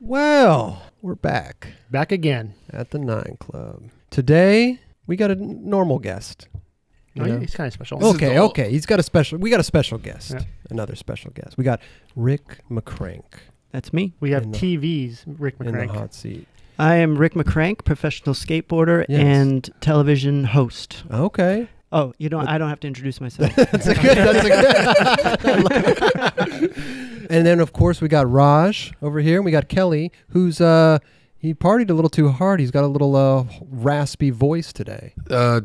Well, we're back Back again. at the Nine Club. Today, we got a n- normal guest. you Oh, know? he's kind of special. This is Okay, the- okay. He's got a special. We got a special guest. Yeah. Another special guest. We got Rick McCrank That's me. We have In the- TVs, Rick in the McCrank. hot seat. I am Rick McCrank, professional skateboarder Yes. and television host. Okay. Oh, you don't. I don't have to introduce myself. that's a good. That's a good. and then of course we got Raj over here. and We got Kelly, who's uh he partied a little too hard. He's got a little uh raspy voice today. Uh,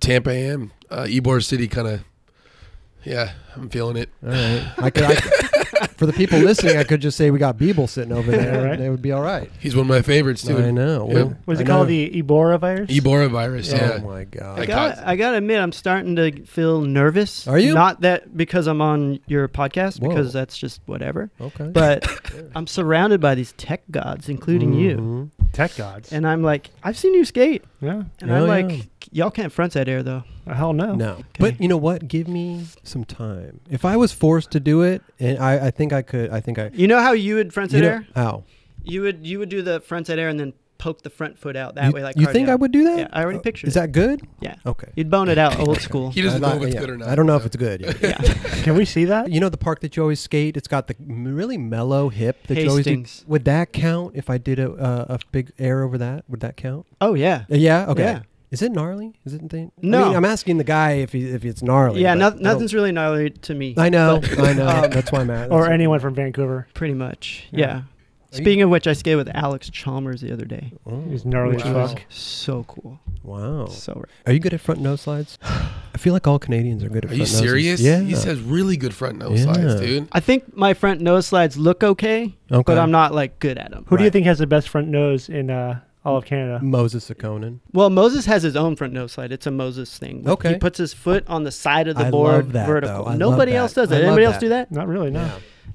Tampa AM, uh, Ybor City, kind of. Yeah, I'm feeling it. All right. I could. I could for the people listening, I could just say we got Beeble sitting over there. Right. and It would be all right. He's one of my favorites too. I know. Yep. Well, Was I it called the Ebola virus? Ebola virus. Oh my god. I I got. caught- I got to admit, I'm starting to feel nervous. Are you? Not that because I'm on your podcast, Whoa. because that's just whatever. Okay. But I'm surrounded by these tech gods, including you, Mhm. Tech gods. and I'm like, I've seen you skate, yeah. and Oh, I'm yeah. like, y'all can't front that air though. Uh, Hell no. No. But you know what? Give me some time. If I was forced to do it, and I, I think I could. I think I. You know how you would front You know, air? how? You would you would do the front side air and then poke the front foot out that you, way, like you think. I would do that? Yeah, I already Uh, pictured Is it. that good? Yeah. Okay. You'd bone it out, old school. He doesn't know if it's yeah. good or not. I don't know if it's good. yet. yeah. Can we see that? you know the park that you always skate? It's got the really mellow hip that you always do. Would that count if I did a uh, a big air over that? Would that count? Oh yeah. Uh, yeah. Okay. Yeah. Is it gnarly? Is it? Thing? I No. mean, I'm asking the guy if he if it's gnarly. Yeah, no, nothing's really gnarly to me. I know. I know. Um, That's why I'm at. Or that's- anyone from Vancouver. Pretty much. Yeah. Yeah. you- Speaking of which, I skated with Alex Chalmers the other day. Oh, He's gnarly as wow. fuck. So cool. Wow. So right. Are you good at front nose slides? I feel like all Canadians are good at Are front you noses. serious? Yeah. He has really good front nose Yeah. slides, dude. I think my front nose slides look okay, okay. but I'm not like good at them. Who do you think has the best front nose in uh, all of Canada? Moses Itkonen. Well, Moses has his own front nose slide. It's a Moses thing. Okay. He puts his foot on the side of the I board love that, vertical. though. I love Nobody that. else does I that. love Anybody else do that? Not really, no.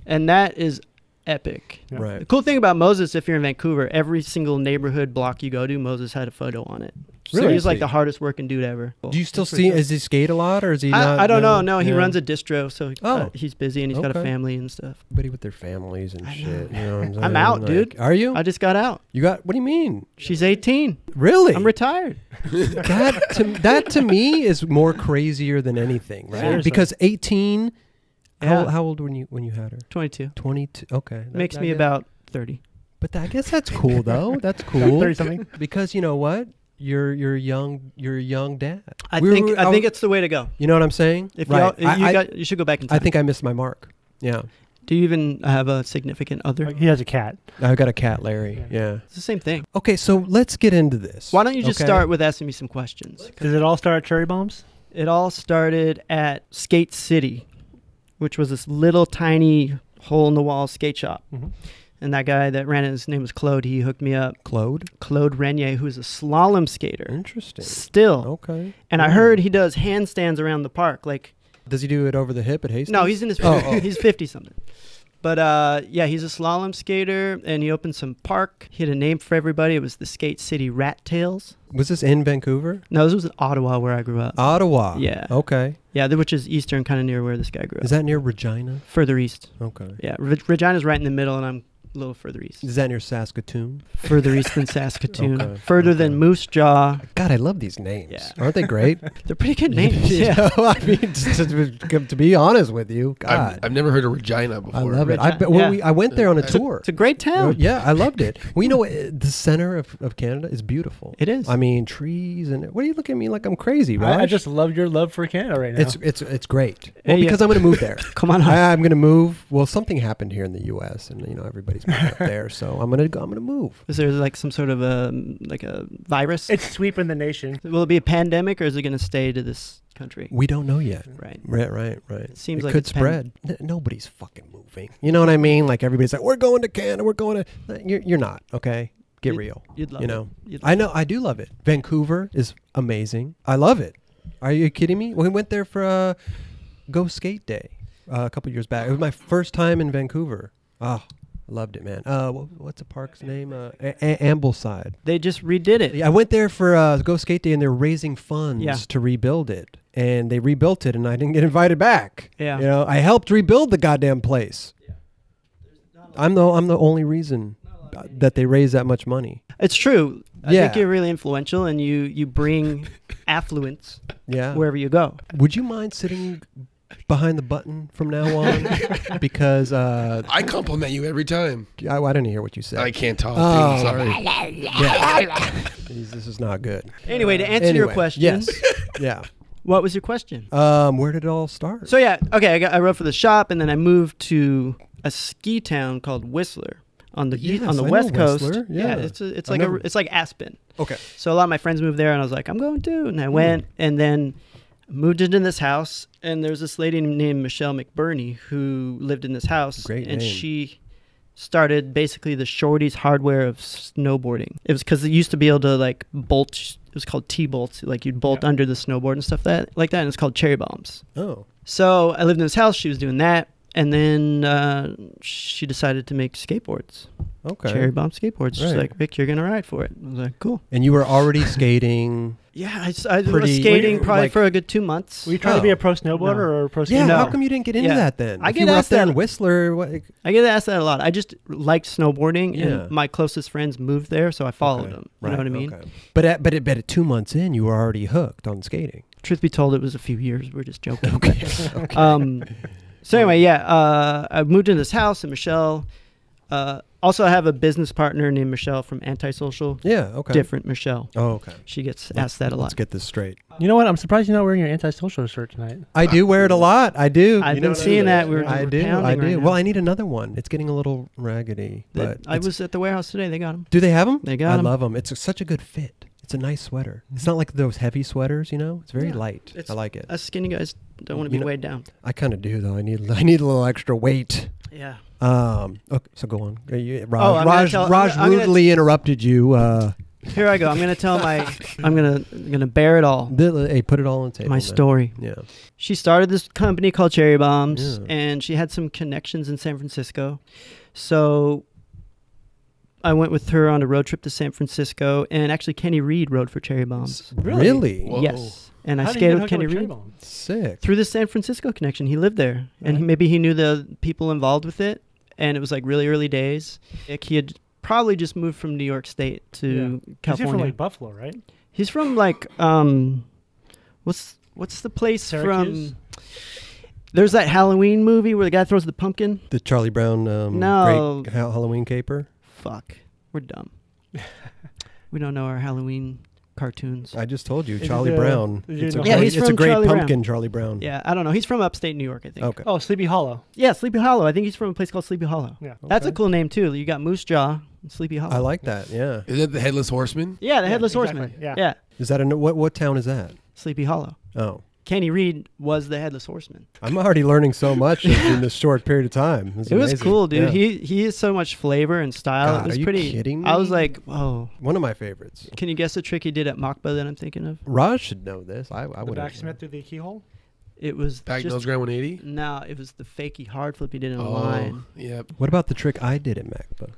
And that is epic. Yeah. Right. The cool thing about Moses, if you're in Vancouver, every single neighborhood block you go to, Moses had a photo on it. So Really? he's like the hardest working dude ever. Do you still see? pretty Is he skate a lot, or is he not? I, I don't know. No, he Yeah. runs a distro, so uh, Oh. he's busy and he's got a family and stuff. Everybody with their families and I shit. know. You know what I'm, I'm out, Like, dude. Are you? I just got out. you got? What do you mean? She's 18. Really? I'm retired. that to that to me is more crazier than anything, right? Seriously. Because 18. How, Yeah. how old were you when you had her? 22. 22. Okay. That- Makes I me guess- about 30. But I guess that's cool though. That's cool. 30 something. because you know what? You're you're young. You're a young dad. I We think were- I think it's the way to go. You know what I'm saying? If right. y'all, I, you I- got, you should go back in I think I missed my mark. Yeah. Do you even have a significant other? He has a cat. I've got a cat, Larry. Yeah. Yeah. It's the same thing. Okay, so let's get into this. Why don't you just okay? start with asking me some questions? 'Cause Does it all start at Cherry Bombs? It all started at Skate City, which was this little tiny hole in the wall skate shop. Mhm. And that guy that ran it, his name was Claude. He hooked me up. Claude? Claude Renier, who's a slalom skater. Interesting. Still. Okay. And I heard he does handstands around the park. Like, Does he do it over the hip at Hastings? no, he's in his Oh, oh. he's 50 something. But uh, yeah, he's a slalom skater, and he opened some park. He had a name for everybody. It was the Skate City Rat Tails. Was this in Vancouver? No, this was in Ottawa where I grew up. Ottawa. Yeah. Okay. Yeah, which is eastern, kind of near where this guy grew up. Is that near Regina? further east? Okay. Yeah, Re- Regina's right in the middle, and I'm a little further east. Is that near Saskatoon? Further east than Saskatoon. Okay, Further than. Moose Jaw. God, I love these names. Yeah. Aren't they great? They're pretty good names. You yeah. know, I mean, to, to- to be honest with you, God, I've, I've never heard of Regina before. I love it. I, Regina, bet- yeah. we, I went there on a It's a- tour. It's a great You know, town. yeah, I loved it. Well, you know uh, The center of, of Canada is beautiful. It is. I mean, trees and what are you looking at me like I'm crazy, right? I, I just love your love for Canada right now. it's it's it's great. Well, Hey, because I'm going to move there. Come on. I, I'm going to move. Well, something happened here in the U.S. and you know everybody's moving up there, so I'm going to go, I'm going to move. is there like some sort of a like a virus? it's sweeping the nation. Will it be a pandemic, or is it going to stay to this country? We don't know yet. Right. Right, right, right. It seems it like could it's pen- spread. N- nobody's fucking moving. You know what I mean? Like everybody's like, we're going to Canada. We're going to. You're you're not. Okay, get You- real. You'd love You it. know, You'd I love know. I do love it. Vancouver is amazing. I love it. Are you kidding me? We went there for a Go Skate Day uh, a couple years back. It was my first time in Vancouver. Oh, I loved it, man. Uh, wh- what's the park's name? Uh, a- a- Ambleside. They just redid it. Yeah, I went there for uh, Go Skate Day, and they're raising funds Yeah. to rebuild it. And they rebuilt it, and I didn't get invited back. Yeah. You know, I helped rebuild the goddamn place. I'm the I'm the only reason. that they raise that much money. It's true. I Yeah. think you're really influential, and you you bring affluence Yeah. wherever you go. Would you mind sitting behind the button from now on? because uh, I compliment you every time. I, I didn't hear what you said. I can't talk. Oh. dude. Sorry. Yeah. This is not good. Anyway, to answer your Anyway, question, Yes. yeah. what was your question? Um, where did it all start? So yeah, okay, I, got, I wrote for the shop, and then I moved to a ski town called Whistler on the Yes, on the I west coast. Whistler, yeah. it's a, it's I like a it's like Aspen. okay. So a lot of my friends moved there, and I was like, I'm going too, and I went, and then moved into this house, and there's this lady named Michelle McBurney who lived in this house, Great and name. she started basically the Shorty's hardware of snowboarding. It was because it used to be able to like bolt. It was called T bolts, like you'd bolt Yeah. under the snowboard and stuff that like that, and it's called cherry bombs. Oh. So I lived in this house. She was doing that, and then uh, she decided to make skateboards, Okay. cherry bomb skateboards. She's Right. like, "Vic, you're gonna ride for it." I was like, "Cool." And you were already skating. Yeah, I, s- I was Pretty- skating you, probably like- for a good two months. Were you trying to be Oh. a pro snowboarder No. or a pro Yeah. skater? How come you didn't get into Yeah. that then? I if get you asked that- in Whistler. What, I get asked that a lot. I just liked snowboarding, Yeah. and my closest friends moved there, so I followed Okay. them. Right, You know what I mean? okay. But at, but at, but at two months in, you were already hooked on skating. Truth be told, it was a few years. We're just joking. Okay. okay. um, so anyway, yeah, uh, I moved into this house, and Michelle. Uh, also, I have a business partner named Michelle from Antisocial. yeah. Okay. Different Michelle. Oh, okay. She gets Let's- asked that a lot. Let's get this straight. You know what? I'm surprised you're not wearing your antisocial shirt tonight. I do wear it a lot. I do. I've You know been seeing that. We're, I we're do. I do. right now. well, I need another one. It's getting a little raggedy. The- But I was at the warehouse today. They got them. Do they have them? They got I 'em. love them. It's a, such a good fit. It's a nice sweater. It's not like those heavy sweaters, you know. It's very Yeah. light. It's- I like it. Us skinny guys don't want to be know- weighed down. I kind of do though. I need I need a little extra weight. Yeah. Um. Okay. So go on. You- Raj, Oh, I'm gonna Raj, tell- Raj I'm gonna- rudely interrupted you. Uh, Here I go. I'm gonna tell my. I'm gonna I'm gonna bear it all. the- hey, put it all on the table. My man. story. Yeah. She started this company called Cherry Bombs, Yeah. and she had some connections in San Francisco. So I went with her on a road trip to San Francisco, and actually Kenny Reed rode for Cherry Bombs. Really? Really? Yes, and I How did you skated with Kenny up Cherry Reed Sick. through the San Francisco connection. He lived there, and he, maybe he knew the people involved with it. And it was like really early days. Like, he had probably just moved from New York State to Yeah. 'Cause You're California. from like Buffalo, right? He's from like um, what's what's the place Syracuse? from? There's that Halloween movie where the guy throws the pumpkin. The Charlie Brown um, No. great ha- Halloween caper. Fuck, we're dumb. we don't know our Halloween cartoons. I just told you, Is it Charlie the- Brown. is it It's a the- Yeah, great, he's it's a from great Charlie Brown. pumpkin, Charlie Brown. Yeah, I don't know. He's from upstate New York, I think. Okay. Oh, Sleepy Hollow. Yeah, Sleepy Hollow. I think he's from a place called Sleepy Hollow. Yeah. That's a Okay. cool name too. You got Moose Jaw, and Sleepy Hollow. I like that. Yeah. Is it the headless horseman? Yeah, the Yeah, Headless exactly, Horseman. yeah. yeah, Is that a what? What town is that? Sleepy Hollow. Oh, Kenny Reed was the Headless Horseman. I'm already learning so much in, in this short period of time. It's It was cool, dude. Yeah. He he has so much flavor and style. God, it was are you pretty. kidding I was like, whoa. one of my favorites. Can you guess the trick he did at MACBA that I'm thinking of? Raj should know this. I, I The would. backsmith through the keyhole. It was Back just nose ground 180? no, it was the fakey hard flip he did in a Oh, line. yep. What about the trick I did at MACBA?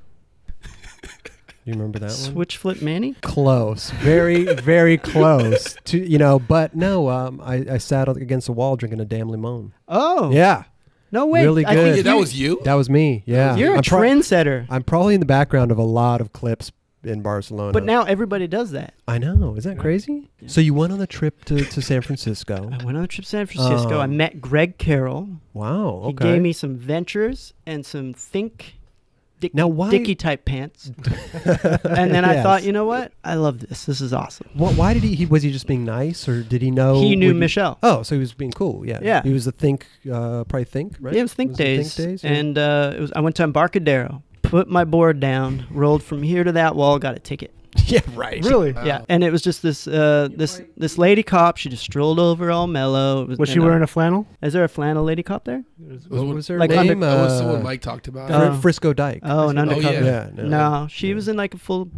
you remember that one? Switch flip Manny. Close, very, very close to you know. But no, um, I, I sat against the wall drinking a damn limon. Oh Yeah, no way! really I good. think Yeah, that was you? that was me. Yeah, You're a I'm pro- trendsetter. I'm probably in the background of a lot of clips in Barcelona. But now everybody does that. I know. Is that Yeah. crazy? Yeah. So you went on the trip to, to San Francisco. I went on a trip to San Francisco. I Um, met Greg Carroll. Wow. Okay. He gave me some ventures and some think dick, Now, why- dicky type pants. and then I Yes. thought, you know what? I love this. This is awesome. Wh- why did he, he? Was he just being nice, or did he know? he knew you- Michelle. Oh, so he was being cool. Yeah. Yeah. He was the think, uh, probably think, right? Yeah, it was Think it Days. Think days. And uh, it was. I went to Embarcadero, put my board down, rolled from here to that wall, got a ticket. yeah, right. Really? Wow. Yeah, and it was just this uh, this this lady cop. She just strolled over all mellow. It Was she and, uh, wearing a flannel? Is there a flannel lady cop there? It was- What was her Like name? That was Uh, someone Mike talked about. Fr- Oh. Frisco Dyke. Oh, an Oh, undercover. yeah. yeah. No, she Yeah. was in like a full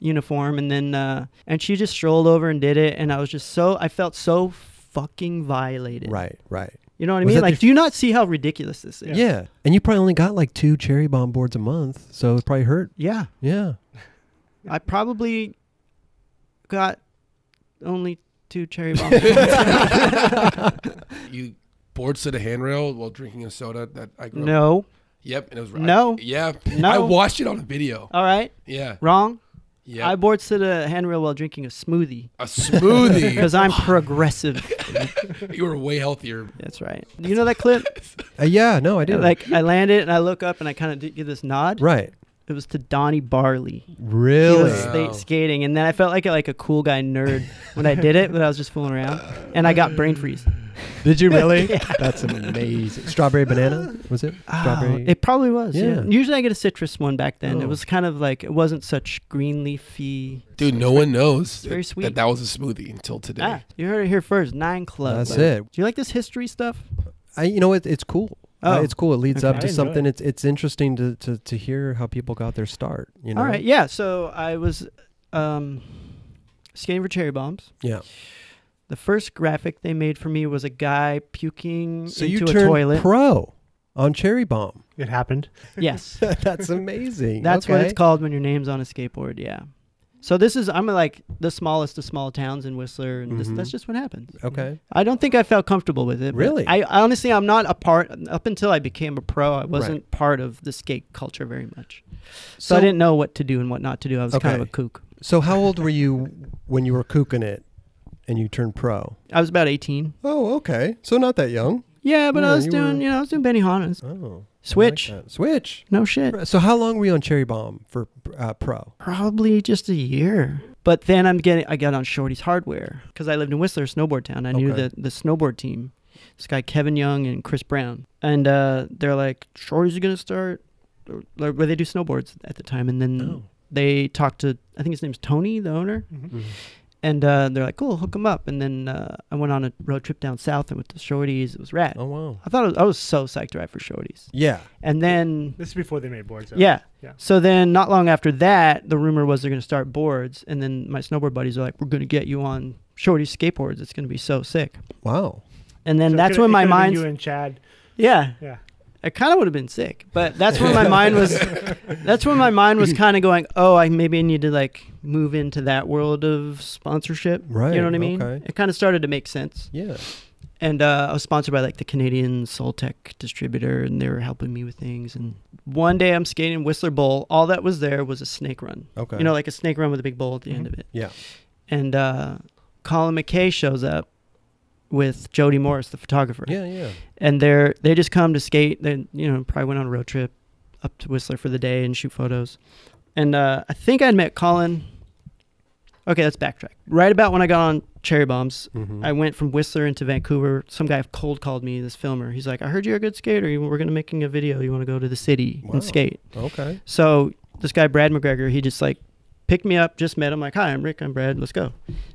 uniform, and then uh, and she just strolled over and did it, and I was just so I felt so fucking violated. Right. Right. You know what I mean? Like, your- do you not see how ridiculous this is? Yeah. And you probably only got like two cherry bomb boards a month, so it probably hurt. Yeah. Yeah. I probably got only two cherry bombs. you board sit a handrail while drinking a soda that I grew up no, Yep, and it was No. yeah, No. I watched it on a video. All right, Yeah, wrong. yeah, I boards to the handrail while drinking a smoothie a smoothie. because I'm progressive. you were way healthier. That's right. You know that clip? Uh, yeah, no, I do. Like I landed and I look up and I kind of give this nod. right. It was to Donny Barley. He Really? was Wow. sta- skating, and then I felt like a, like a cool guy nerd when I did it, but I was just fooling around, and I got brain freeze. Did you really? Yeah. That's amazing. Strawberry banana? Was it? Oh, Strawberry. it probably was. Yeah. Yeah. Usually I get a citrus one back then. Oh. It was kind of like it wasn't such green leafy. Dude, no one knows very that- sweet. that that was a smoothie until today. Ah, you heard it here first. Nine Club. That's Like, it. Do you like this history stuff? I, you know, it, it's cool. Uh, Oh. it's cool. It leads Okay. up to something. it. It's it's interesting to, to, to hear how people got their start. You know. All right. Yeah. So I was um, skating for Cherry Bombs. Yeah. The first graphic they made for me was a guy puking So into you a turned toilet. pro on Cherry Bomb. It happened. yes. That's amazing. That's what it's called when your name's on a skateboard. Yeah. So this is I'm like the smallest of small towns in Whistler, and this, Mhm. that's just what happens. Okay. I don't think I felt comfortable with it. Really? I honestly, I'm not a part. Up until I became a pro, I wasn't part of the skate culture very much. So, I didn't know what to do and what not to do. I was kind of a kook. So how old were you when you were kooking it, and you turned pro? I was about 18. Oh, okay. So not that young. Yeah, but Yeah, I was you doing, were- you know, I was doing Benihana's. Oh. I Switch. like that. Switch. No shit. So how long were you on Cherry Bomb for uh, pro? Probably just a year. But then I'm getting, I got on Shorty's Hardware because I lived in Whistler, snowboard town. I knew Okay. the the snowboard team, this guy Kevin Young and Chris Brown, and uh, they're like, Shorty's gonna start, or- like, where they do snowboards at the time, and then Oh. they talked to, I think his name's Tony, the owner, Mm-hmm. And uh, they're like, cool, hook them up. And then uh, I went on a road trip down south and with the Shorties, it was rad. Oh wow. I thought it was, I was so psyched to ride for Shorties, Yeah. and then This is before they made boards. though. yeah. Yeah. So then, not long after that, the rumor was they're going to start boards, and then my snowboard buddies are like, "We're going to get you on shorty skateboards. It's going to be so sick." Wow. And then So that's when my mind, You and Chad. yeah, Yeah. It kind of would have been sick, but that's when my mind was. That's when my mind was kind of going, "Oh, I maybe I need to like move into that world of sponsorship." Right, You know what I mean? okay. It kind of started to make sense. Yeah. And uh, I was sponsored by like the Canadian Soltec distributor, and they were helping me with things. And one day I'm skating Whistler Bowl. All that was there was a snake run. Okay. You know, like a snake run with a big bowl at the end Mhm. of it. Yeah. And uh, Colin McKay shows up with Jody Morris, the photographer. Yeah. Yeah. And they're they just come to skate. They you know probably went on a road trip up to Whistler for the day and shoot photos. And uh, I think I'd met Colin. Okay, let's backtrack. Right about when I got on Cherry Bombs, Mhm. I went from Whistler into Vancouver. Some guy cold called me, this filmer. He's like, I heard you're a good skater. You- We're going to making a video. You want to go to the city Wow. and skate. Okay. So this guy, Brad McGregor, he just like picked me up, just met him. Like, hi, I'm Rick. I'm Brad. Let's go.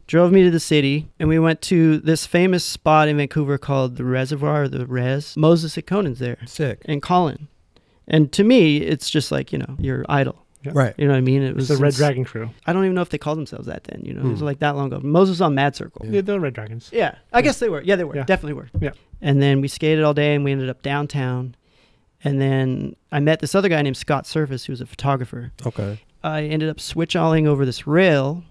Drove me to the city. And we went to this famous spot in Vancouver called the Reservoir, or the Res. Moses Itkonen's there Sick. and Colin. And to me, it's just like, you know, your idol. Yeah. Right. You know what I mean? It was the Red since- Dragon crew. I don't even know if they called themselves that then. You know, it was Hmm. like that long ago. Moses on Mad Circle. Yeah, the Red Dragons. Yeah, I guess they were. Yeah, they were. Yeah. Definitely were. Yeah. And then we skated all day and we ended up downtown. And then I met this other guy named Scott Serfas, who was a photographer. Okay. I ended up switch alling over this rail,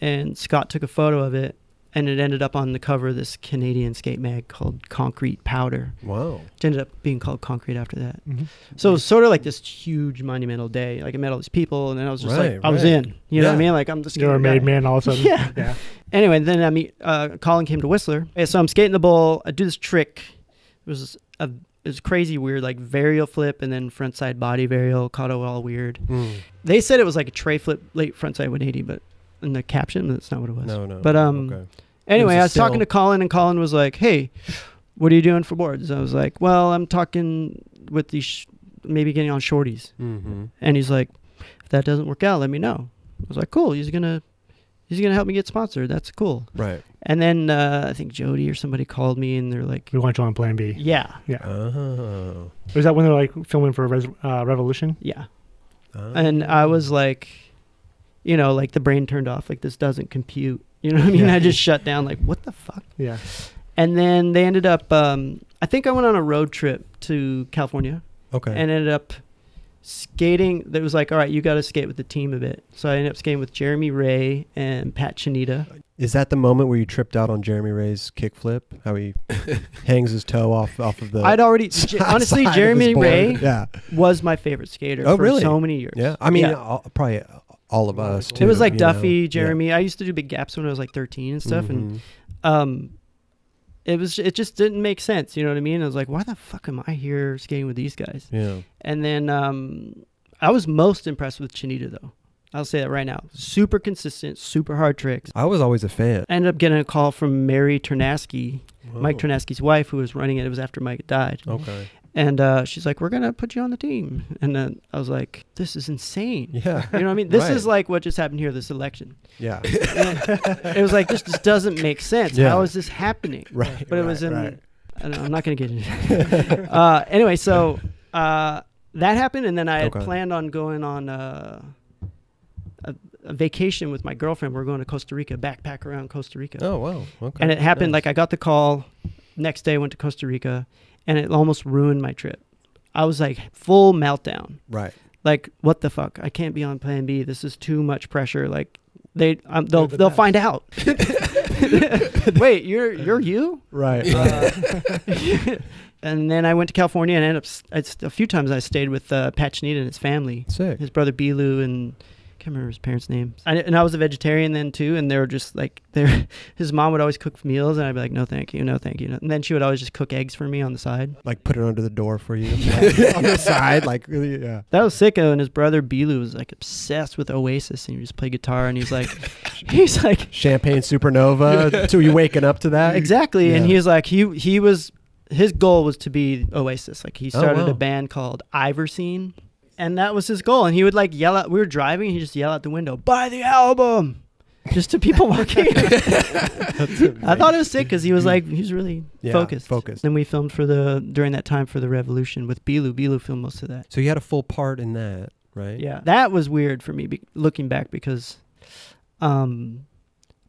and Scott took a photo of it, and it ended up on the cover of this Canadian skate mag called Concrete Powder, Wow. which ended up being called Concrete after that. Mm-hmm. So it was sort of like this huge monumental day. Like I met all these people, and then I was just Right, like, I was in. You know what I mean? Like I'm just You're a made man all of a sudden. Yeah. Yeah. Anyway, then I meet uh, Colin came to Whistler. Okay, so I'm skating the bowl. I do this trick. It was a it was crazy weird, like varial flip and then front side body varial. Caught it all weird. Mm. They said it was like a tray flip, late front side 180, but in the caption, that's not what it was. No. No. But, um, Okay. Anyway, I was talking to Colin, and Colin was like, "Hey, what are you doing for boards?" I was like, "Well, I'm talking with these, maybe getting on shorties." Mm-hmm. And he's like, "If that doesn't work out, let me know." I was like, "Cool." He's gonna, he's gonna help me get sponsored. That's cool. Right. And then uh, I think Jody or somebody called me, and they're like, We want you on Plan B. "Yeah, Yeah. Oh. Was that when they're like filming for Res- uh, Revolution? yeah." Oh. And I was like, you know, like the brain turned off. Like this doesn't compute. You know what I mean? Yeah. I just shut down. Like, what the fuck? Yeah. And then they ended up. Um, I think I went on a road trip to California Okay. and ended up skating. That was like, all right, you got to skate with the team a bit. So I ended up skating with Jeremy Wray and Pat Channita. Is that the moment where you tripped out on Jeremy Wray's kickflip? How he hangs his toe off off of the. I'd already honestly Jeremy? Wray Yeah, was my favorite skater Oh, for really? so many years. yeah. I mean, Yeah. all, probably all of us too. it was like you know? Duffy, Yeah. Jeremy. I used to do big gaps when I was like 13 and stuff, and Mhm. um, it was it just didn't make sense. You know what I mean? I was like, why the fuck am I here skating with these guys? yeah. And then um, I was most impressed with Channita though. I'll say that right now. Super consistent, super hard tricks. I was always a fan. I ended up getting a call from Mary Ternasky, Mike Ternasky's wife, who was running it. It was after Mike died. Okay. And uh, she's like, "We're gonna put you on the team." And then I was like, "This is insane." Yeah. You know what I mean? This Right. is like what just happened here this election. Yeah. it was like this just doesn't make sense. Yeah. How is this happening? Right. But it was in. right. I don't know, I'm not gonna get into. it. uh, anyway, so uh, that happened, and then I had Okay. planned on going on uh, a, a vacation with my girlfriend. We are going to Costa Rica, backpack around Costa Rica, Oh wow. Okay. and it happened. Nice. Like I got the call. Next day, I went to Costa Rica, and it almost ruined my trip. I was like full meltdown. Right. Like what the fuck? I can't be on Plan B. This is too much pressure. Like they, um, they'll the they'll best. find out. Wait, you're you're you? Right. Uh, and then I went to California and ended up s- I s- a few times I stayed with uh, Pat Channita and his family, Sick. his brother Bilu and I can't remember his parents' names. I, and I was a vegetarian then too, and they were just like they his mom would always cook meals, and I'd be like, no, thank you, no, thank you. no." And then she would always just cook eggs for me on the side. Like put it under the door for you on the side. Like really. Yeah. That was sicko, and his brother Bilu was like obsessed with Oasis, and he just played guitar, and he's like, he's like, Champagne Supernova. so you waking up to that? exactly, and Yeah. he was like, he he was his goal was to be Oasis. Like he Oh, started wow. a band called Ivercene, and that was his goal. And he would like yell out. We were driving, he just yell out the window, "Buy the album!" Just to people walking. I thought it was sick because he was like he was really Yeah, focused. focused. Then we filmed for the during that time for the Revolution with Bilu. Bilu filmed most of that. So you had a full part in that, right? Yeah, that was weird for me be- looking back because, um,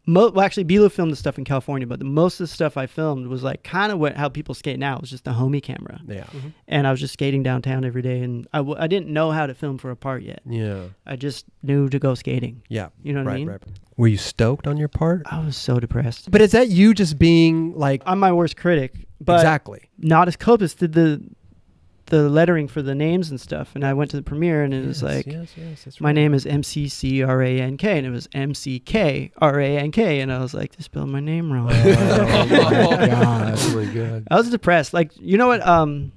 mo- well, actually, Bilo filmed the stuff in California, but the, most of the stuff I filmed was like kind of what how people skate now. It was just a homie camera, Yeah. Mm-hmm. and I was just skating downtown every day, and I, w- I didn't know how to film for a part yet. Yeah. I just knew to go skating. Yeah. You know what I Right, mean? right. Were you stoked on your part? I was so depressed. But is that you just being like I'm my worst critic, but exactly? not as Copus did the the lettering for the names and stuff, and I went to the premiere, and it was like. yes, yes, My right. name is M C C R A N K, and it was M C K R A N K, and I was like, they spelled my name wrong. Oh, my God. Oh my god. I was depressed. Like, you know what? Um,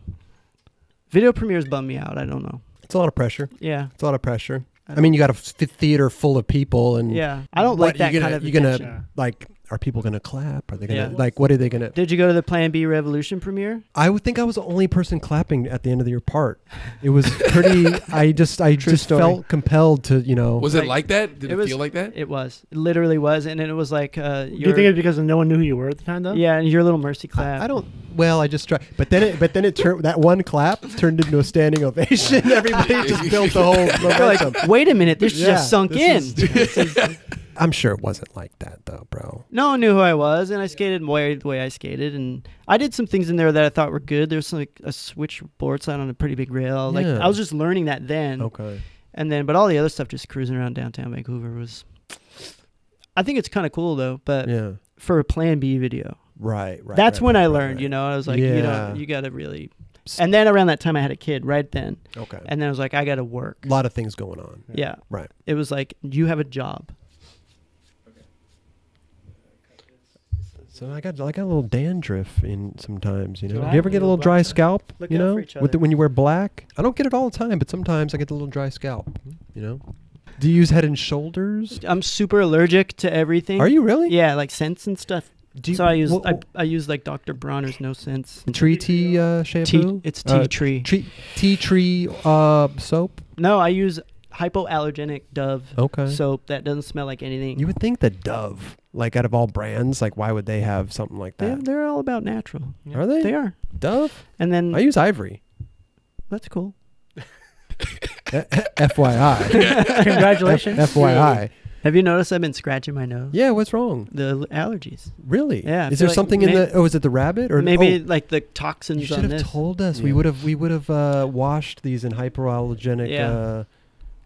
video premieres bum me out. I don't know. It's a lot of pressure. Yeah. It's a lot of pressure. I I mean, you got a f- theater full of people, and Yeah. I don't What, like that you gonna- kind of You're gonna- attention. like, are people gonna clap? Are they gonna Yeah. like? What are they gonna? Did you go to the Plan B Revolution premiere? I would think I was the only person clapping at the end of your part. It was pretty. I just, I True just story. felt compelled to, you know. Was it Like, like that? Did it it, was- feel like that? It was. It literally was. And then it was like, uh, Do you think it's because no one knew who you were at the time, though? yeah, and your little mercy clap. I, I don't. Well, I just tried, but then it, but then it turned that one clap turned into a standing ovation. Everybody just built the whole momentum. like, wait a minute, this Yeah, just sunk in. this is- I'm sure it wasn't like that though, bro. No one knew who I was, and I skated way the way I skated, and I did some things in there that I thought were good. There's like a switchboard side on a pretty big rail. Like Yeah. I was just learning that then, Okay. and then but all the other stuff, just cruising around downtown Vancouver was. I think it's kind of cool though, but Yeah. for a Plan B video, Right. Right. that's right, when right, I right, learned. right. You know, I was like, you know, you got to really. And then around that time, I had a kid right then, Okay. and then I was like, I got to work. a lot of things going on. Yeah, Right. it was like you have a job. So I got I got a little dandruff in sometimes, you know. Do you ever get a little dry scalp? Look you know, with the, when you wear black. I don't get it all the time, but sometimes I get a little dry scalp. You know. Do you use Head and Shoulders? I'm super allergic to everything. Are you really? Yeah, like scents and stuff. Do you, so I use wha- I, I use like Dr. Bronner's No Sense. tree tea uh, Tea, shampoo. it's tea Uh, tree. Tree tea tree uh, soap. No, I use hypoallergenic Dove Okay. soap that doesn't smell like anything. you would think that Dove, like out of all brands, like why would they have something like they're, that? they're all about natural. Are they? They are. Dove? And then I use Ivory. that's cool. FYI. Congratulations. FYI. Have you noticed I've been scratching my nose? Yeah, what's wrong? The allergies. Really? Yeah, I Is there like something in the? Oh, is it the rabbit or Maybe oh, like the toxins? you should on have this. told us. We would have. We would have uh, washed these in hyperallergenic. Yeah. Uh,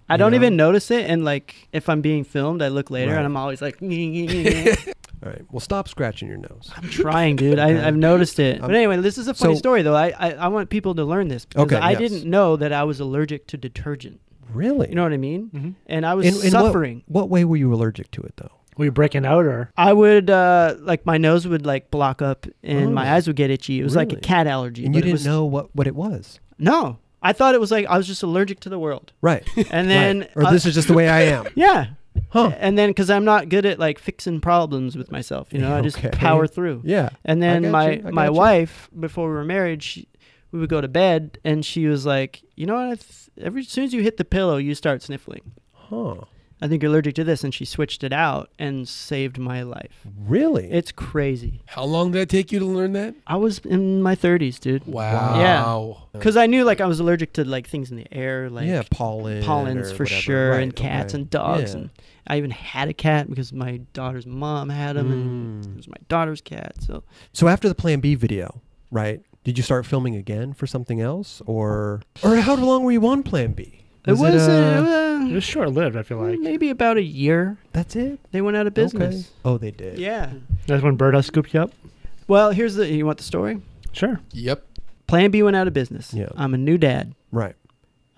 I don't know? even notice it, and like if I'm being filmed, I look later Right. and I'm always like, all right. Well, stop scratching your nose. I'm trying, dude. I, I've noticed it. Um, but anyway, this is a funny so- story though. I, I I want people to learn this because Okay, I yes. didn't know that I was allergic to detergent. Really? You know what I mean? hmm And I was In- in what- suffering. What way were you allergic to it though? Were you breaking out or? I would uh like my nose would like block up and my Oh. eyes would get itchy. It was like a cat allergy. And you didn't was- know what what it was. No, I thought it was like I was just allergic to the world. Right. And then right. Or uh, this is just the way I am. yeah. Huh. And then because I'm not good at like fixing problems with myself, you know, I just power through. Yeah. And then my my you. wife, before we were married, she, we would go to bed, and she was like, "You know what? Every as soon as you hit the pillow, you start sniffling. Huh. I think you're allergic to this." And she switched it out and saved my life. Really? It's crazy. How long did it take you to learn that? I was in my 30s, dude, Wow. Yeah. Because I knew like I was allergic to like things in the air, like yeah, pollen. pollens for whatever. sure, Right, and cats okay. and dogs, Yeah. and I even had a cat because my daughter's mom had him, and Mm. it was my daughter's cat. So So after the Plan B video, right? Did you start filming again for something else, or or how long were you on Plan B? It was, uh, uh, It was short lived. I feel like maybe about a year. that's it. They went out of business. Okay. Oh, they did. Yeah. that's when Birdhouse scooped you up. Well, here's the. You want the story? Sure. Yep. Plan B went out of business. Yeah. I'm a new dad. Right.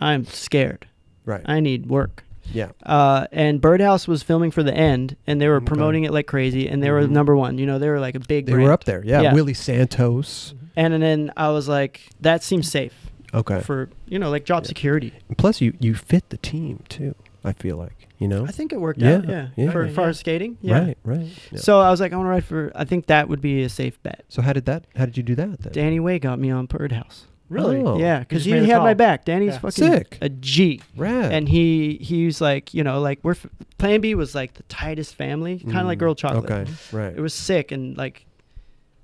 I'm scared. Right. I need work. yeah. Uh, and Birdhouse was filming for the end, and they were Okay. promoting it like crazy, and they were Mhm. number one. You know, they were like a big. They brand. were up there. Yeah. Yeah. Willie Santos. And, and then I was like, that seems safe Okay. for you know like job Yeah. security. Plus, you you fit the team too. I feel like you know. I think it worked Yeah, out. Yeah. yeah. For Yeah. far skating. Yeah. Right. Right. Yeah. So I was like, I want to ride for. I think that would be a safe bet. So how did that? How did you do that then? Danny Way got me on Birdhouse. Really? Oh. Yeah, because just he, made the had my back. Danny's Yeah. fucking Sick. a G. Rad. and he he was like you know like we're f- plan b was like the tightest family kind of like Mm, girl chocolate Okay. Right. it was sick and like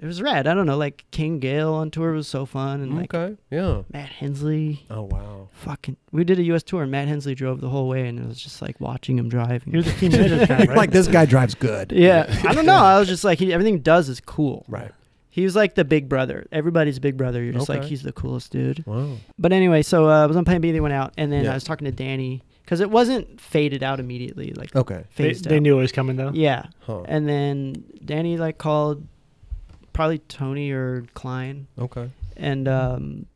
it was rad i don't know like king gale on tour was so fun and like okay. Yeah. matt hensley Oh wow. fucking we did a us tour and matt hensley drove the whole way and it was just like watching him drive He was a team manager at the time, right? like this guy drives good. yeah i don't know i was just like he, everything he does is cool Right. he was like the big brother everybody's big brother you're just like he's the coolest dude Wow. But anyway, so uh, I was on Plan B. They went out, and then Yeah. I was talking to Danny because it wasn't faded out immediately, like Okay. They, phased they out. knew it was coming though. Yeah, Huh. and then Danny like called probably Tony or Klein, Okay. and um,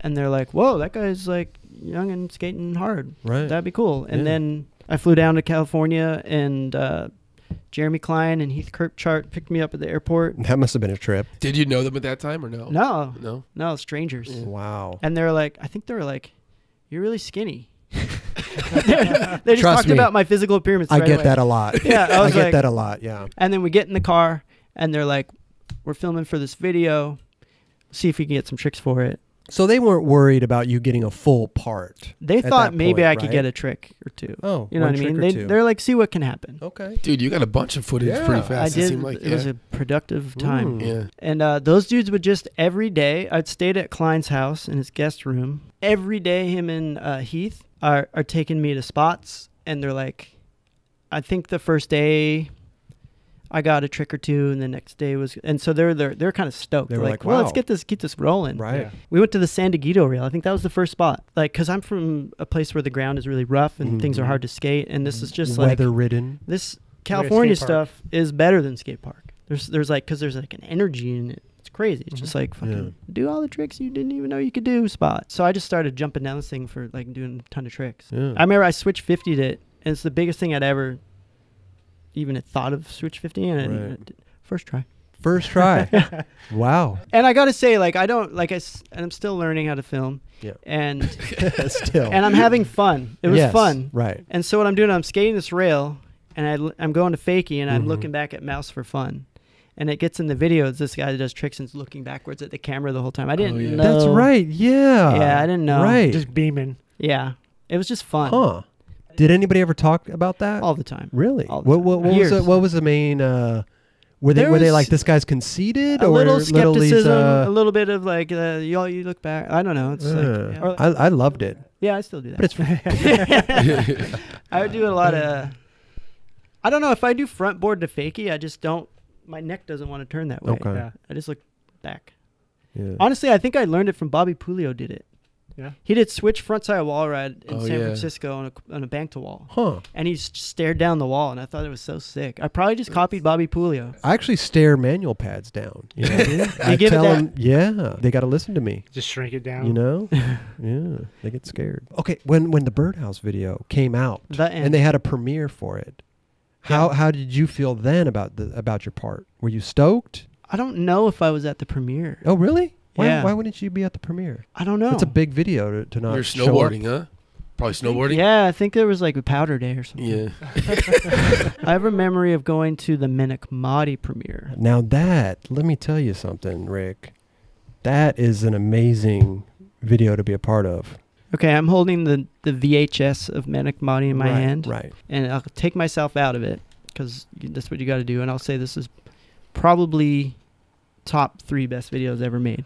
and they're like, "Whoa, that guy's like young and skating hard. Right. That'd be cool." And Yeah. then I flew down to California, and uh, Jeremy Klein and Heath Kirchart picked me up at the airport. That must have been a trip. Did you know them at that time or no? No, No. no, strangers. Yeah. Wow. And they're like, I think they were like, "You're really skinny." they just Trust talked me. about my physical appearance. I right get away. that a lot. Yeah, I I, get like- that a lot. Yeah. And then we get in the car, and they're like, "We're filming for this video. See if we can get some tricks for it." So they weren't worried about you getting a full part. They thought maybe point, I could right? get a trick or two. Oh, You know one what I mean? They, they're like, "See what can happen." okay. Dude, you got a bunch of footage Yeah. pretty fast. I it did. seemed like it was a productive time. Mm. yeah. And uh, those dudes would just every day. I'd stayed at Klein's house in his guest room. Every day, him and uh, Heath are are taking me to spots, and they're like, I think the first day, I got a trick or two, and the next day was, and so they're they're they're kind of stoked. They They're were like, like, well, let's get this keep this rolling. Right. Yeah. We went to the San Diego rail. I think that was the first spot. Like, cause I'm from a place where the ground is really rough and mm-hmm. things are hard to skate, and this mm-hmm. is just like weather ridden. this California stuff is better than skate park. There's there's like because there's like an energy in it. It's crazy. It's mm-hmm. just like fucking Yeah. do all the tricks you didn't even know you could do. Spot. So I just started jumping down this thing for like doing a ton of tricks. Yeah. I remember I switch 50'd it, and it's the biggest thing I'd ever even had thought of switch 50 and Right. first try. First try. wow. And I gotta say, like I don't like I s- and I'm still learning how to film. Yeah. And Still. and I'm having fun. It was Yes, fun. Right. And so what I'm doing, I'm skating this rail, and I, am going to fakie, and I'm Mhm. looking back at mouse for fun. And it gets in the video. It's this guy that does tricks and is looking backwards at the camera the whole time. I didn't yeah. know. That's right. Yeah. Yeah, I didn't know. Right. Just beaming. Yeah, it was just fun huh. Did anybody ever talk about that? all the time. really? all the what time. what, what was the, what was the main uh were they There were they like this guy's conceited A or little skepticism, uh, a little bit of like, uh, you all, you look back. I don't know. It's uh, like, yeah. I, I loved it. yeah, I still do that. But it's I would do a lot of I don't know if I do front board to fakie. I just don't. My neck doesn't want to turn that way. Okay. Yeah. I just look back. Yeah. Honestly, I think I learned it from Bobby Puleo. Did it? Yeah. He did switch frontside wall ride in Oh, San yeah. Francisco on a on a bank to wall, Huh. and he stared down the wall, and I thought it was so sick. I probably just copied Bobby Puleo. I actually stare manual pads down. You know? I You give it tell that- 'em, yeah, they got to listen to me. Just shrink it down. You know? yeah, they get scared. Okay, when when the birdhouse video came out The end. and they had a premiere for it, how how did you feel then about the about your part? Were you stoked? I don't know if I was at the premiere. Oh, really? Why Yeah. why wouldn't you be at the premiere? I don't know. It's a big video to, to not You're show up. snowboarding, huh? Probably snowboarding. Yeah, I think there was like a powder day or something. Yeah. I have a memory of going to the Menikmati premiere. Now that, let me tell you something, Rick. That is an amazing video to be a part of. Okay, I'm holding the, the VHS of Menikmati in my Right, hand, Right. and I'll take myself out of it because that's what you got to do. And I'll say this is probably top three best videos ever made.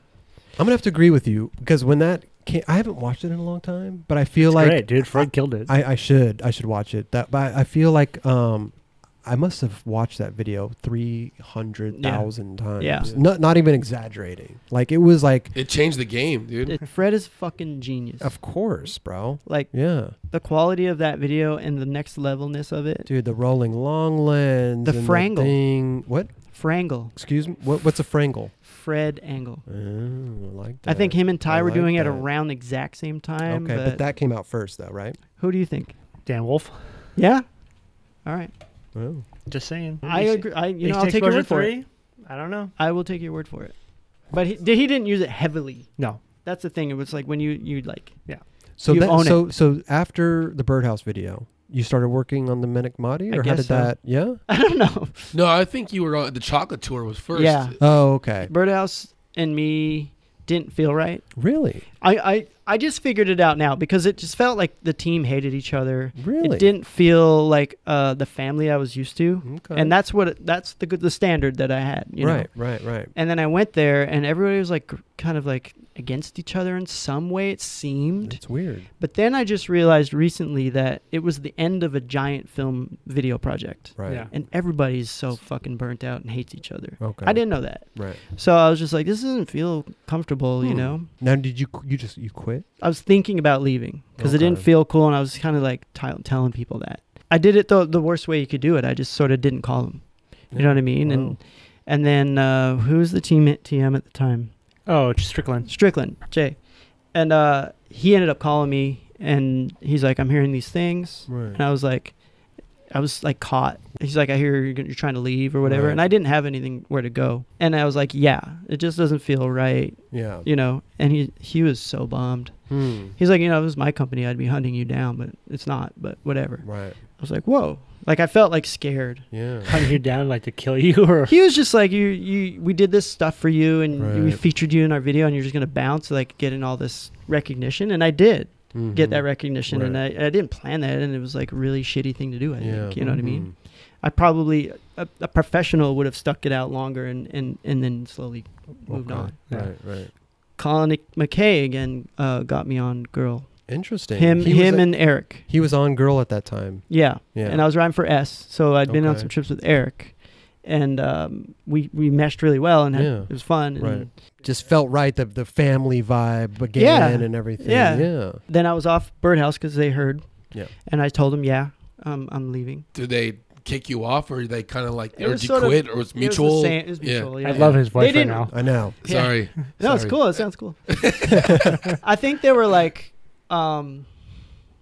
I'm gonna have to agree with you because when that came, I haven't watched it in a long time, but I feel It's like great, dude. Fred killed it. I, I should I should watch it. That but I feel like um I must have watched that video three hundred thousand times. Yeah. Not not even exaggerating. Like it was like It changed the game, dude. It- Fred is fucking genius. of course, bro. Like Yeah. the quality of that video and the next levelness of it. Dude, the rolling long lens. The and Frangle. thing. What? Frangle, Excuse me. What, what's a Frangle? Fred Angle. Oh, I like that. I think him and Ty I were like doing it around the exact same time. Okay, but, but that came out first, though, right? who do you think? Dan Wolf. Yeah. All right. Oh. Just saying. I agree. I you know I'll take your Exposure word for it. I don't know. I will take your word for it. But he, did- he didn't use it heavily. No. That's the thing. It was like when you you like yeah. So You that, own it. so so after the birdhouse video, you started working on the Menikmati, I or how did so. that? Yeah. I don't know. No, I think you were on the chocolate tour was first. Yeah. Oh, okay. Birdhouse and me didn't feel right. Really? I, I I just figured it out now because it just felt like the team hated each other. Really? It didn't feel like uh, the family I was used to, Okay. and that's what it, that's the good the standard that I had. You know? right, right, right. And then I went there, and everybody was like kind of like against each other in some way. It seemed, It's weird. but then I just realized recently that it was the end of a giant film video project, Right. Yeah. and everybody's so fucking burnt out and hates each other. Okay. I didn't know that, Right. so I was just like, this doesn't feel comfortable, you Hmm. know. Now, did you you just you quit? I was thinking about leaving because it didn't feel cool, and I was kind of like t- telling people that I did it the the worst way you could do it. I just sort of didn't call them. You know what I mean? Wow. And and then uh, who was the team at TM at the time? Oh, Strickland. Strickland, Jay, and uh, he ended up calling me, and he's like, "I'm hearing these things," Right. and I was like, I was like caught. He's like, "I hear you're, you're trying to leave or whatever," Right. and I didn't have anything where to go, and I was like, "Yeah, it just doesn't feel right," Yeah. you know. And he he was so bummed. Hmm. He's like, you know, if it was my company, I'd be hunting you down, but it's not. But whatever. Right. I was like, whoa. Like I felt like scared. Yeah. Hunting you down like to kill you or He was just like, you, you, we did this stuff for you, and we featured you in our video, and you're just gonna bounce, like getting all this recognition, and I did get that Mhm. recognition, and I, I didn't plan that, and it was like a really shitty thing to do. I Yeah. think, you know what I mean? Mhm. I probably a, a professional would have stuck it out longer, and and and then slowly moved Okay. on. Yeah. Right. Right. Colin McKay again uh, got me on Girl. Interesting. Him, He was him, a- and Eric. he was on Girl at that time. Yeah. Yeah. and I was riding for S, so I'd been on some trips with Eric, and um, we we meshed really well, and had, Yeah. it was fun. And Right. just felt right the the family vibe again Yeah. and everything. Yeah. Yeah. Then I was off Birdhouse because they heard, Yeah. and I told them, yeah, um, I'm leaving. Do they kick you off, or they kind of like, It or was did you sort of- quit, or was It was mutual? same- it was mutual, yeah. I love his voice right didn't- now. I know. Yeah. Sorry. No, it's cool. It sounds cool. I think they were like, um,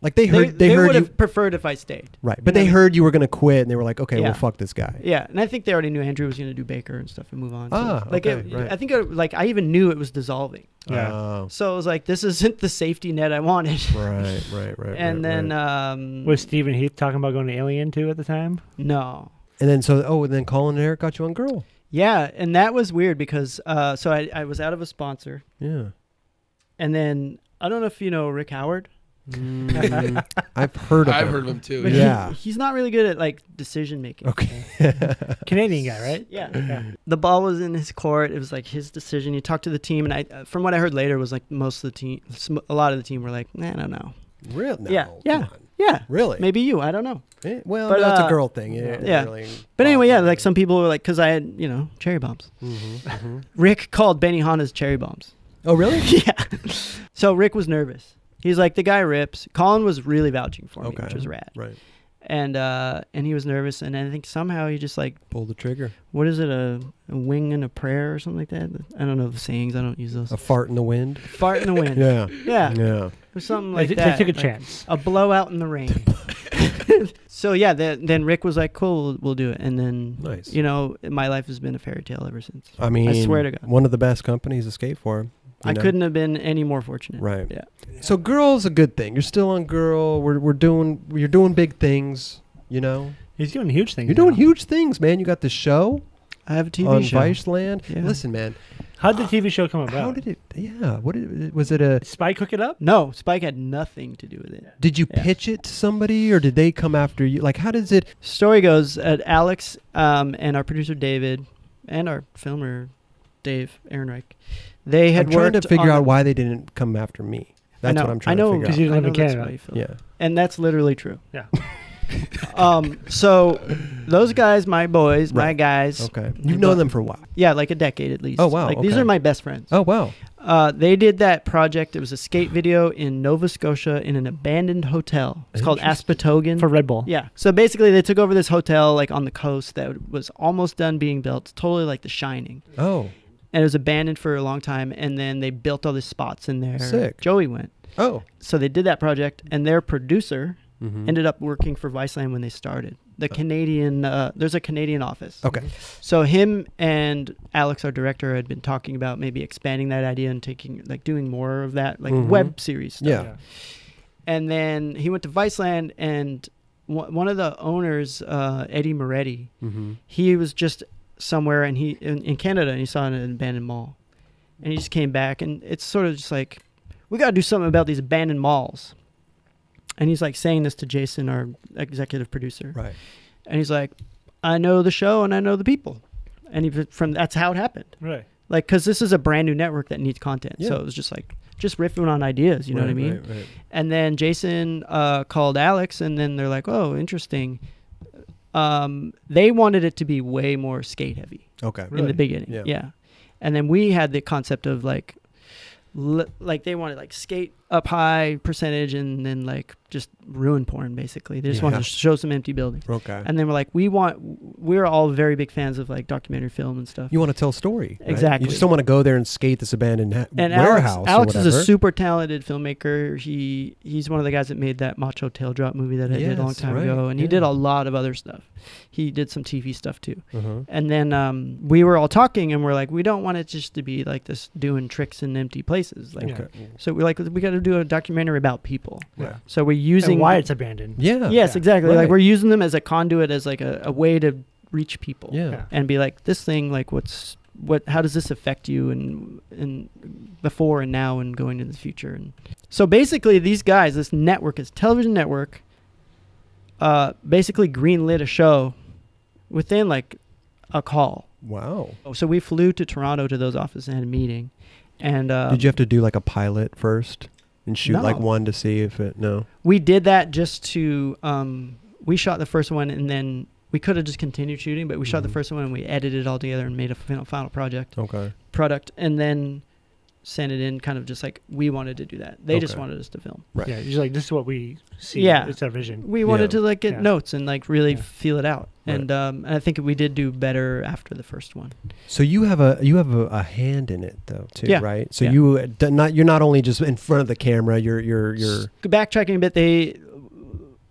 Like they they, heard they, they heard would you have preferred if I stayed. right, but you know they what I mean? heard you were gonna quit and they were like, okay, Yeah. well, fuck this guy. Yeah, and I think they already knew Andrew was going to do Baker and stuff and move on. So, Ah, like okay, it, right. I think it, like I even knew it was dissolving. Yeah. Oh, So it was like this isn't the safety net I wanted. right, right, right. and right, then right. um Was Stephen Heath talking about going to Alien too at the time? no and then so oh, and then Colin and Eric got you on Girl. yeah and that was weird because uh so I, I was out of a sponsor Yeah. and then i don't know if you know rick howard Mm, I've heard of I've him. heard of him too. but Yeah. he- he's not really good at like decision making Okay. Canadian guy, right? yeah Yeah. the ball was in his court it was like his decision he talked to the team and i uh, from what i heard later was like most of the team sm- a lot of the team were like nah, i don't know Real? No, Yeah, come yeah. on. Yeah, Really? maybe you. I don't know. Eh, well, But, that's uh, a girl thing. Yeah. yeah. Really But anyway, yeah, like some people were like, because I had you know cherry bombs. Mhm, mhm. Rick called Benihana's cherry bombs. Oh, really? yeah. So Rick was nervous. He's like, the guy rips. Colin was really vouching for me, Okay. which was rad. Right. And uh, and he was nervous, and I think somehow he just like, Pull the trigger. what is it, a, a wing and a prayer or something like that? I don't know the sayings. I don't use those. A fart in the wind. Fart in the wind. Yeah. Yeah. Yeah. Or something like t- that. they took a like chance. A blowout in the rain. so yeah, then then Rick was like, "Cool, we'll, we'll do it." And then, Nice. you know, my life has been a fairy tale ever since. I mean, I swear to God. one of the best companies to skate for. You I know? couldn't have been any more fortunate. Right. Yeah. So girl's a good thing. You're still on girl. We're we're doing you're doing big things. You know, He's doing huge things. you're doing now. huge things, man. You got the show I have a TV on show. Viceland. Yeah. Listen, man. How did the TV show come about? How did it? Yeah. What did, was it? A Spike hook it up? No, Spike had nothing to do with it. did you Yeah. pitch it to somebody or did they come after you? Like, how does it? Story goes that Alex um, and our producer David and our filmer Dave Ehrenreich, they had I'm trying to figure out why they didn't come after me. That's know, what I'm trying know, to figure 'cause out. you live I in know that's Canada. why you feel. yeah. and that's literally true. Yeah. um, so those guys, my boys, my guys, Okay. You've known them for a while. yeah, like a decade at least. Oh, wow, Like these are my best friends. Oh wow. Uh, they did that project. It was a skate video in Nova Scotia in an abandoned hotel. It's called Interesting. Aspotogan. For Red Bull. Yeah. So basically, they took over this hotel like on the coast that was almost done being built, totally like The Shining, Oh. And it was abandoned for a long time. And then they built all these spots in there. Sick. Joey went. Oh. So they did that project, and their producer Mhm. ended up working for Viceland when they started. The Canadian, uh, there's a Canadian office. Okay. So him and Alex, our director, had been talking about maybe expanding that idea and taking like doing more of that like Mhm. web series. Stuff. Yeah. And then he went to Viceland, and one one of the owners, uh, Eddy Moretti, Mm-hmm. he was just somewhere and he in, in Canada and he saw an abandoned mall, and he just came back and it's sort of just like we got to do something about these abandoned malls. And he's like saying this to Jason, our executive producer, Right. and he's like, "I know the show and I know the people," and he, from that's how it happened. Right. Like, because this is a brand new network that needs content, so Yeah. it was just like just riffing on ideas. You know what I mean? Right, right. And then Jason uh, called Alex, and then they're like, "Oh, interesting." Um, they wanted it to be way more skate heavy Okay. in Really? the beginning, Yeah. yeah. And then we had the concept of like, li- like they wanted like skate up high percentage, and then like just ruin porn basically. They just Yeah. to show some empty buildings. Okay. And then we're like, we want, we're all very big fans of like documentary film and stuff. you want to tell a story. right? Exactly. You just don't want to go there and skate this abandoned and warehouse. Alex, Alex is a super talented filmmaker. He he's one of the guys that made that Macho Tail Drop movie that I did a long time right, ago, and he did a lot of other stuff. He did some TV stuff too. Uh-huh. And then um, we were all talking, and we're like, we don't want it just to be like this doing tricks in empty places. Like, Okay. so we're like, we got to do a documentary about people. Yeah. So we're using and why it's abandoned. Yeah. Yes, Yeah. exactly. Right. Like we're using them as a conduit, as like a, a way to reach people. Yeah. Yeah. and be like this thing like what's what how does this affect you and and before and now and going into the future and so basically these guys this network this television network uh basically greenlit a show within like a call Wow. so we flew to toronto to those offices and had a meeting and uh Did you have to do like a pilot first and shoot like one to see if it? No. we did that just to um we shot the first one and then we could have just continued shooting but we shot the Mhm. first one and we edited it all together and made a final, final project Okay. product and then sent it in kind of just like we wanted to do that they just wanted us to film Right. Yeah. You're like, this is what we see. Yeah. It's our vision. we wanted Yeah. to like get Yeah. notes and like really Yeah. feel it out Right. and um and i think we did do better after the first one So you have a you have a, a hand in it though too, Yeah. right? So Yeah. you uh, d- not you're not only just in front of the camera. You're you're you're backtracking a bit they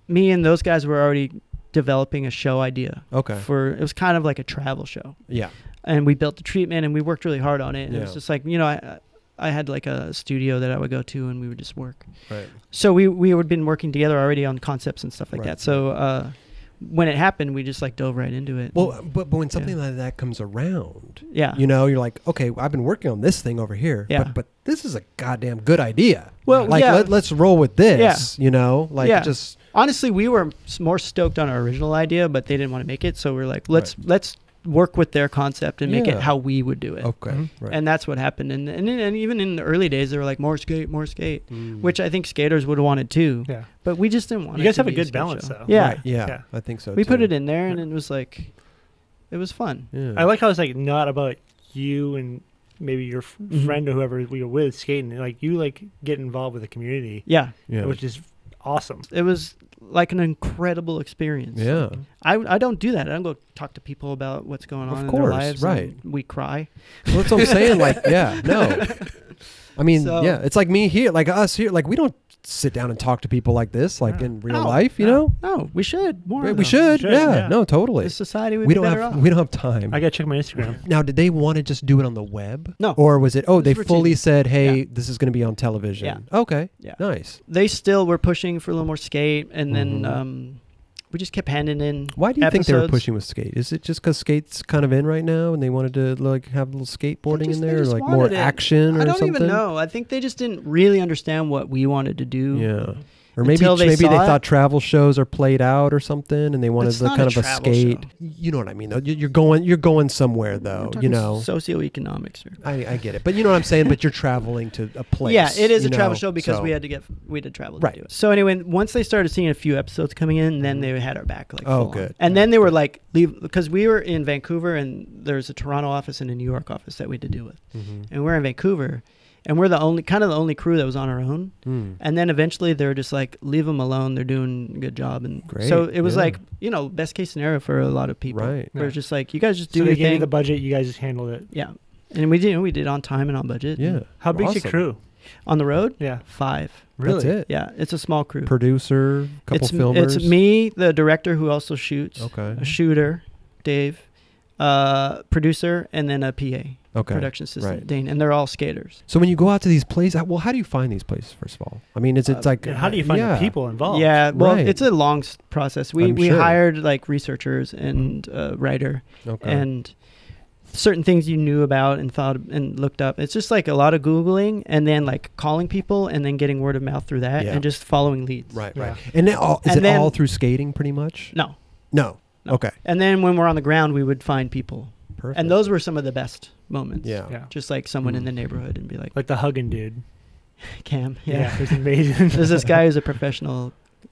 me and those guys were already developing a show idea okay. for it was kind of like a travel show Yeah. and we built the treatment and we worked really hard on it and it was just like you know i i had like a studio that i would go to and we would just work Right. so we we had been working together already on concepts and stuff like Right. that so uh when it happened we just like dove right into it Well, but but when something like that comes around, yeah you know, you're like, okay, I've been working on this thing over here, Yeah. but but this is a goddamn good idea. Well, like yeah. let, let's roll with this. yeah. You know, like Yeah. just honestly we were more stoked on our original idea but they didn't want to make it so we are like let's let's work with their concept and make Yeah. it how we would do it. Okay. Mhm. Right. And that's what happened. And, and and even in the early days, they were like more skate, more skate, Mm. which I think skaters would have wanted too. Yeah. But we just didn't want. To. You it guys have a good skate balance, show. though. Yeah, Right, yeah, Yeah. I think so. we put it in there, and it was like, it was fun. Yeah. I like how it's like not about you and maybe your f- Mhm. friend or whoever we were with skating. Like you like get involved with the community, Yeah, Yeah. which is awesome. it was like an incredible experience. yeah. I, I don't do that. I don't go talk to people about what's going Of on in course, their lives. right. we cry. Well, that's what I'm saying. Like, yeah, no. I mean, So- yeah, it's like me here, like us here. Like, we don't sit down and talk to people like this, like Yeah. in real No, life. You no. know, No, we should more. we, we should. should, yeah, yeah. no, totally. The society would We be don't better have off. we don't have time. I gotta check my Instagram. now, did they want to just do it on the web? No. Or was it? Oh, they fully said, "Hey, Yeah. this is going to be on television." Yeah. Okay. Yeah. Nice. they still were pushing for a little more skate, and then Mhm. um, we just kept handing in. Why do you think they were pushing with skate? Is it just because skate's kind of in right now, and they wanted to like have a little skateboarding just- in there, or like more it. action or something. I don't something? even know. I think they just didn't really understand what we wanted to do. Yeah. Or maybe they maybe they it. thought travel shows are played out or something, and they wanted the kind a of a skate. show. You know what I mean? Though You- you're going you're going somewhere though. You know, socioeconomics. Or, I, I get it, but you know what I'm saying. But you're traveling to a place. yeah, it is a travel show because so- we had to get we did travel Right. to do it. So anyway, once they started seeing a few episodes coming in, then they had our back like Oh, full on. good. And then they were like leave because we were in Vancouver and there's a Toronto office and a New York office that we had to deal with, Mhm. and we're in Vancouver, and we're the only kind of the only crew that was on our own. Mm. And then eventually they're just like, leave them alone. They're doing a good job. And Great, so it was yeah. like, you know, best case scenario for a lot of people. Right. Where Yeah. it's just like, you guys just do so your they thing. the budget. You guys just handled it. yeah. And we did, we did on time and on budget. Yeah. How big's Awesome. your crew? On the road, Yeah, five. That's it. Yeah. It's a small crew. Producer, couple it's, filmers. it's me, the director who also shoots, Okay. a shooter, Dave, uh, producer, and then a PA, Okay. production assistant, right. Dane. And they're all skaters. So when you go out to these places, well, how do you find these places? First of all, I mean, is it Uh, like how do you find yeah. the people involved? Yeah, well, Right. it's a long process. We I'm we sure. Hired like researchers and uh, writer, Okay. and certain things you knew about and thought and looked up. It's just like a lot of googling and then like calling people and then getting word of mouth through that Yeah. and just following leads. right, Yeah. right. And then all, is And it then- all through skating, pretty much? No. No. No. Okay. And then when we're on the ground, we would find people, Perfect. and those were some of the best moments. Yeah. yeah. Just like someone in Mm. the neighborhood and be like, Like the hugging dude. Cam, Yeah, yeah. it was amazing. There's this guy who's a professional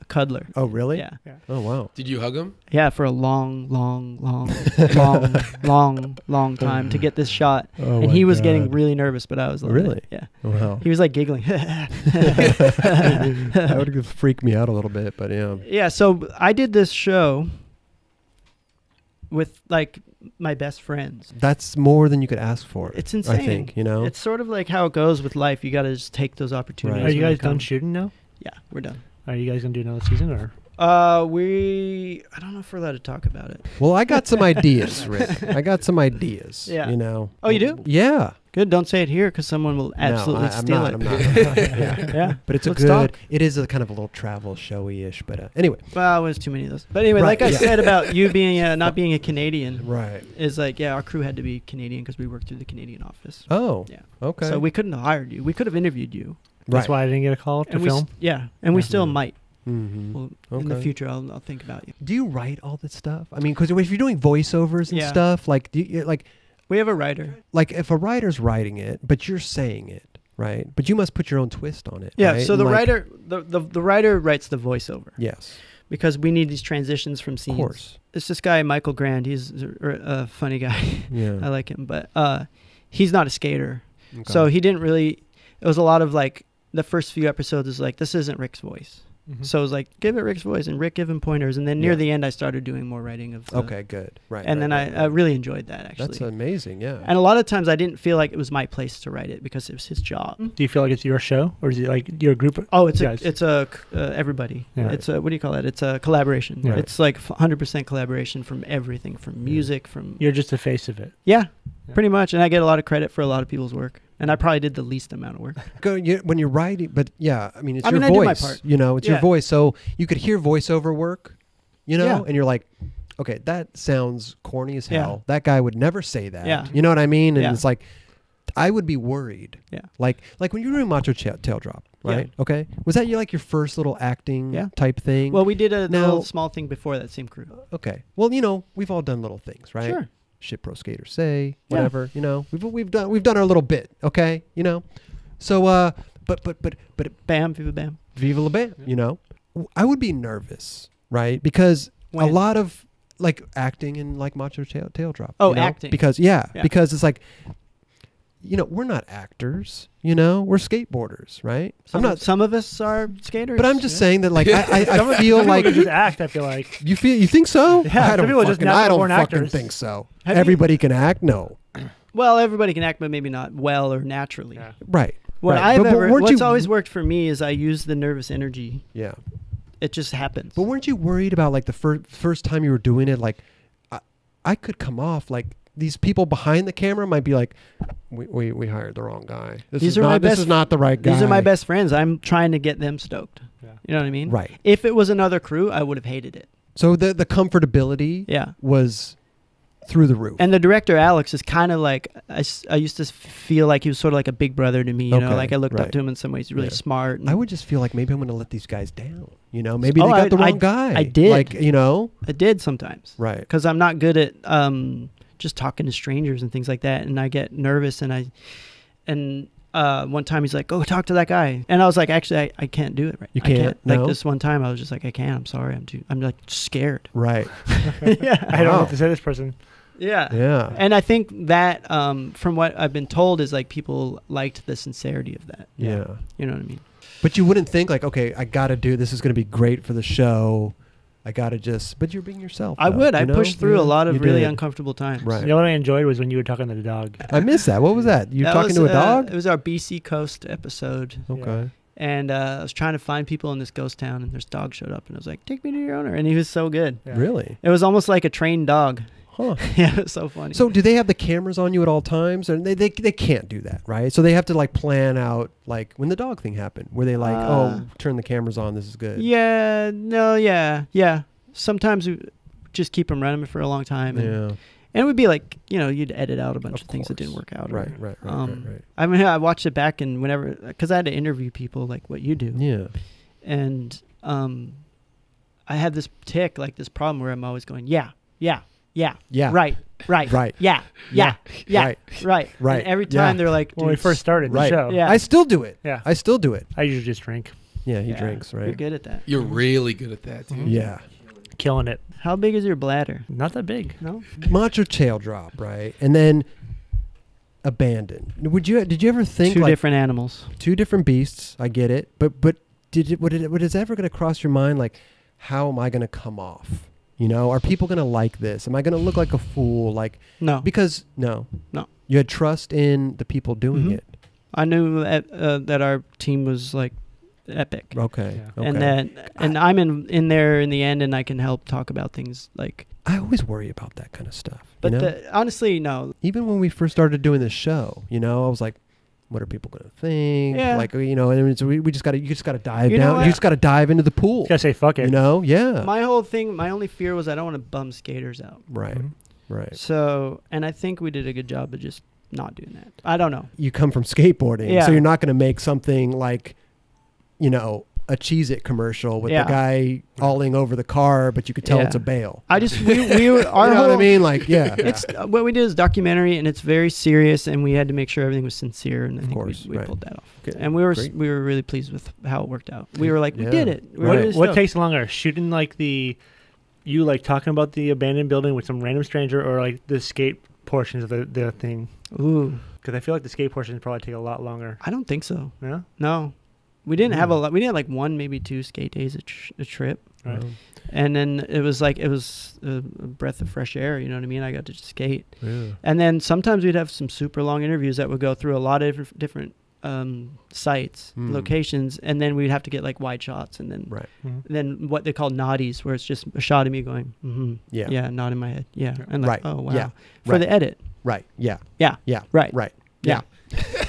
cuddler. Oh, really? Yeah. Oh, wow. Did you hug him? Yeah, for a long, long, long, long, long, long time to get this shot. Oh, and he was getting really nervous, but I was like, Really? Yeah. Wow. He was like giggling. that would freak me out a little bit, but yeah. yeah, so I did this show with like my best friends. That's more than you could ask for. It's insane. I think, you know? It's sort of like how it goes with life. You got to just take those opportunities. Right. Are you guys done shooting now? Yeah, we're done. Are you guys gonna do another season or? Uh, we I don't know if we're allowed to talk about it. well, I got some ideas, Rick. I got some ideas. Yeah. You know? Oh, you do? Yeah. Good. Don't say it here because someone will absolutely no, I, steal not, it. I'm not. yeah. yeah. But it's a Let's good, talk. it is a kind of a little travel showy ish, but uh, anyway. Well, there's too many of those. But anyway, Right, like I yeah. said about you being uh, not being a Canadian, Right. is like yeah, our crew had to be Canadian because we worked through the Canadian office. Oh. Yeah. Okay. So we couldn't have hired you. We could have interviewed you. That's right. why I didn't get a call to and film. s- yeah, and we still might. Mm-hmm. Well, in the future, I'll, I'll think about you. Do you write all this stuff? I mean, because if you're doing voiceovers and Yeah. stuff, like, do you, like, We have a writer. like if a writer's writing it, but you're saying it, right? But you must put your own twist on it. Yeah. right? So the like- writer, the, the the writer writes the voiceover Yes, because we need these transitions from scenes. of course. It's this guy Michael Grand. He's a, a funny guy. Yeah. I like him, but uh, he's not a skater. Okay. So he didn't really. It was a lot of like the first few episodes is like this isn't Rick's voice. Mhm. So it was like give it Rick's voice and Rick give him pointers, and then near Yeah. the end I started doing more writing of. the- okay, good. Right. And right, then right, I, I really enjoyed that actually. That's amazing. Yeah. and a lot of times I didn't feel like it was my place to write it because it was his job. Do you feel like it's your show or is it like your group? Of, Oh, it's a, it's a c- uh, everybody. Yeah. It's a what do you call that? It's a collaboration. Yeah. It's like 100% collaboration from everything, from music, from You're just the face of it. yeah, Yeah. pretty much. And I get a lot of credit for a lot of people's work, and I probably did the least amount of work. Go, you, when you're writing, but yeah, I mean, it's I your mean, I do my voice. part. You know, it's your voice. So you could hear voiceover work, you know, Yeah. and you're like, okay, that sounds corny as Yeah. hell. That guy would never say that. Yeah. You know what I mean? And Yeah. it's like, I would be worried. Yeah. Like, like when you were doing Macho Ch- Tail Drop, Yeah. right? Okay. Was that your, like your first little acting Yeah. type thing? Well, we did a Now- little small thing before that same crew. okay. Well, you know, we've all done little things, right? Sure. Shit pro skaters say, Yeah. whatever. You know, we've we've done we've done our little bit. Okay, you know. So uh, but but but but Bam, viva bam. Viva la Bam, you know. I would be nervous, right? Because a lot of like acting in like Macho Tail, tail Drop. Oh, you know? acting. Because yeah, Yeah. because it's like, you know, we're not actors. You know, we're skateboarders, right? Some, I'm not. Of, some of us are skaters. but I'm just yeah. saying that, like, I, I, Some- I feel some like just act. I feel like you feel. You think so? Yeah, I some don't people are just fucking. I don't natural-born fucking actors. think so. Have you- Everybody can act. No, Well, everybody can act, but maybe not well or naturally. Yeah. right? What right. I've But- but ever, weren't what's you- always worked for me is I use the nervous energy. Yeah. It just happens. But weren't you worried about like the fir- first time you were doing it? Like, I, I could come off like these people behind the camera might be like, we we, we hired the wrong guy. This These is are not, my This best- is not the right guy. These are my best friends. I'm trying to get them stoked. Yeah. You know what I mean? Right. If it was another crew, I would have hated it. So the the comfortability Yeah. was through the roof. And the director Alex is kind of like I, I used to feel like he was sort of like a big brother to me. You know, like I looked right. up to him in some ways. He's really Yeah. smart. and I would just feel like maybe I'm going to let these guys down. You know, maybe Oh, they got I- the wrong I- guy. I did. Like you know, I did sometimes right? because I'm not good at um, just talking to strangers and things like that, and I get nervous and I and. Uh, one time he's like, "Go talk to that guy," and I was like, "Actually, I, I can't do it right. You I can't? Like this one time, I was just like, "I can't. I'm sorry. I'm too. I'm like scared." Right. yeah. I don't know Wow. what to say to this person. Yeah. Yeah. And I think that, um, from what I've been told, is like people liked the sincerity of that. yeah. You know what I mean? But you wouldn't think like, okay, I got to do this. Is going to be great for the show. I got to just. But you're being yourself. I though, would. I you know? pushed through a lot of you really did. uncomfortable times. Right. You know what I enjoyed was when you were talking to the dog. I missed that. What was that? You That talking was, to a uh, dog? it was our BC Coast episode, okay. and uh, I was trying to find people in this ghost town, and this dog showed up, and I was like, "Take me to your owner," and he was so good. Yeah. Really? It was almost like a trained dog. Huh. yeah, it was so funny. So do they have the cameras on you at all times? Or they, they they can't do that, right? So they have to like plan out like when the dog thing happened, where they like, Uh, oh, turn the cameras on. This is good. yeah, no, yeah, yeah. Sometimes we just keep them running for a long time, and, Yeah. and it would be like you know you'd edit out a bunch of, Of things that didn't work out. or- Right. Right. Right. um, right. Right. I mean, I watched it back and whenever, because I had to interview people like what you do, Yeah. and um, I had this tick, like this problem where I'm always going, yeah, yeah, yeah, Yeah. right, right, Right. yeah, yeah, yeah, Right. right, Right. And every Yeah. time they're like, When we first started Right. the show. Yeah. I still do it. Yeah. I still do it. I usually just drink. Yeah. He yeah, drinks. Right, you're good at that. You're really good at that, dude. Yeah. Killing it. How big is your bladder? Not that big. No, Macho tail drop. Right. And then abandoned. Would you? Did you ever think two like different animals. two different beasts? I get it. But but did it? Would it? Would it ever going to cross your mind like, how am I going to come off? You know, are people going to like this? Am I going to look like a fool? Like No, because no, No. You had trust in the people doing Mhm. it. I knew that uh, that our team was like epic, Okay. Yeah. okay. and that and I'm in in there in the end, and I can help talk about things like. I always worry about that kind of stuff. But you know? the, honestly, no. even when we first started doing this show, you know, I was like, what are people going to think? Yeah. Like, you know, and it's, we, we just got to, you just got to dive You down. You just got to dive into the pool. You gotta say fuck it. You know? Yeah. My whole thing, my only fear was I don't want to bum skaters out. right. Mhm. Right. So, and I think we did a good job of just not doing that. I don't know. You come from skateboarding, Yeah. so you're not going to make something like, you know, a Cheez It commercial with Yeah. the guy falling over the car, but you could tell Yeah. it's a bale. I just we we were- our you know whole, what I mean? Like, yeah. It's uh, what we did is documentary, and it's very serious, and we had to make sure everything was sincere, and I Of think course, we, we right. pulled that off. Okay, And we were great. we were really pleased with how it worked out. We were like, we did it. We Right. really What, what takes longer, shooting like the, you like talking about the abandoned building with some random stranger, or like the skate portions of the, the thing? Ooh, Because I feel like the skate portions probably take a lot longer. I don't think so. Yeah. No, we didn't have a Mm. lot. We did like one, maybe two skate days a, tr- a trip. Right. And then it was like it was a, a breath of fresh air you know what i mean i got to just skate yeah. and then sometimes we'd have some super long interviews that would go through a lot of different, different um, sites Hmm. locations and then we'd have to get like wide shots and then Right. Mhm. then what they call noddies where it's just a shot of me going mm-hmm, Yeah. yeah nod in my head yeah Yeah. and like Right. oh wow Yeah. for Right. the edit Right. Yeah. yeah Yeah. right Right. yeah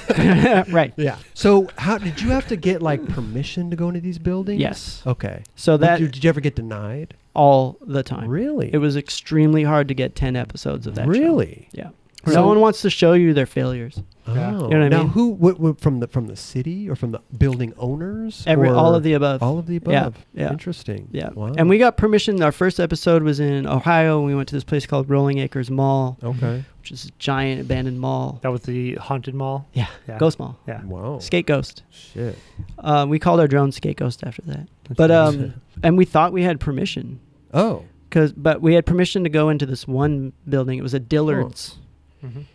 right Yeah. So, how did you have to get like permission to go into these buildings? yes Okay. so Did that you, did you ever get denied? all the time Really? it was extremely hard to get 10 episodes of that Really? show. Really. No one wants to show you their failures. Oh, You know what I now mean? who what, what, from the from the city or from the building owners? Every all of the above. all of the above. Yeah, yeah. Interesting. yeah. Wow. And we got permission. Our first episode was in Ohio. and We went to this place called Rolling Acres Mall, okay. which is a giant abandoned mall. That was the haunted mall. Yeah, Yeah. Ghost Mall. Yeah. Wow. Skate Ghost. Shit. Uh, we called our drone Skate Ghost after that. That's But nice. um, and we thought we had permission Oh. because, but we had permission to go into this one building. It was a Dillard's. Mhm.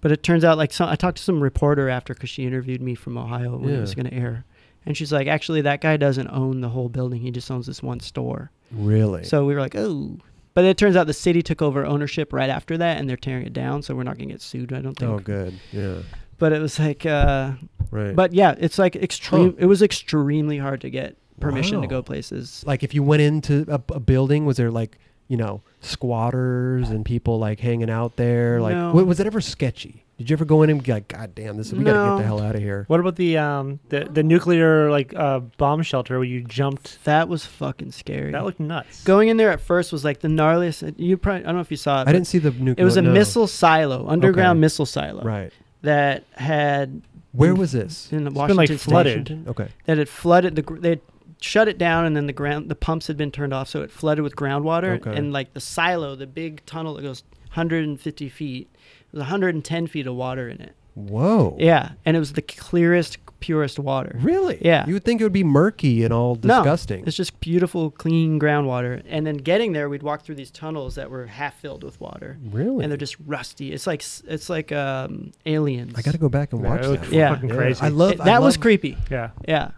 But it turns out, like, some, I talked to some reporter after because she interviewed me from Ohio when it was going to air, and she's like, "Actually, that guy doesn't own the whole building. He just owns this one store." Really? So we were like, "Oh." But it turns out the city took over ownership right after that, and they're tearing it down. So we're not going to get sued. I don't think. oh, good. Yeah. But it was like, uh, Right. but yeah, it's like extreme. Huh. It was extremely hard to get permission to go places. like if you went into a, a building, was there like you know squatters and people like hanging out there? Like, No. wa- was it ever sketchy? Did you ever go in and be like, God damn, this we gotta get the hell out of here? What about the um the the nuclear like uh bomb shelter where you jumped? That was fucking scary. That looked nuts. Going in there at first was like the gnarliest. You probably I don't know if you saw it. I didn't see the nuclear. It was a no. missile silo, underground Okay. missile silo, Right. that had Where was this? in the been, Washington like, flooded. Washington? Okay. That had flooded the. They had shut it down, and then the ground, the pumps had been turned off, so it flooded with groundwater, Okay. and like the silo, the big tunnel that goes 150 feet, was 110 feet of water in it. Whoa. Yeah, and it was the clearest, purest water. Really? Yeah. You would think it would be murky and all disgusting. No, disgusting. It's just beautiful, clean groundwater. And then getting there, we'd walk through these tunnels that were half filled with water, really? and they're just rusty. It's like it's like um, aliens. I got to go back and watch it looked that. Yeah. fucking Yeah. crazy. I love It- I that was creepy. yeah. Yeah.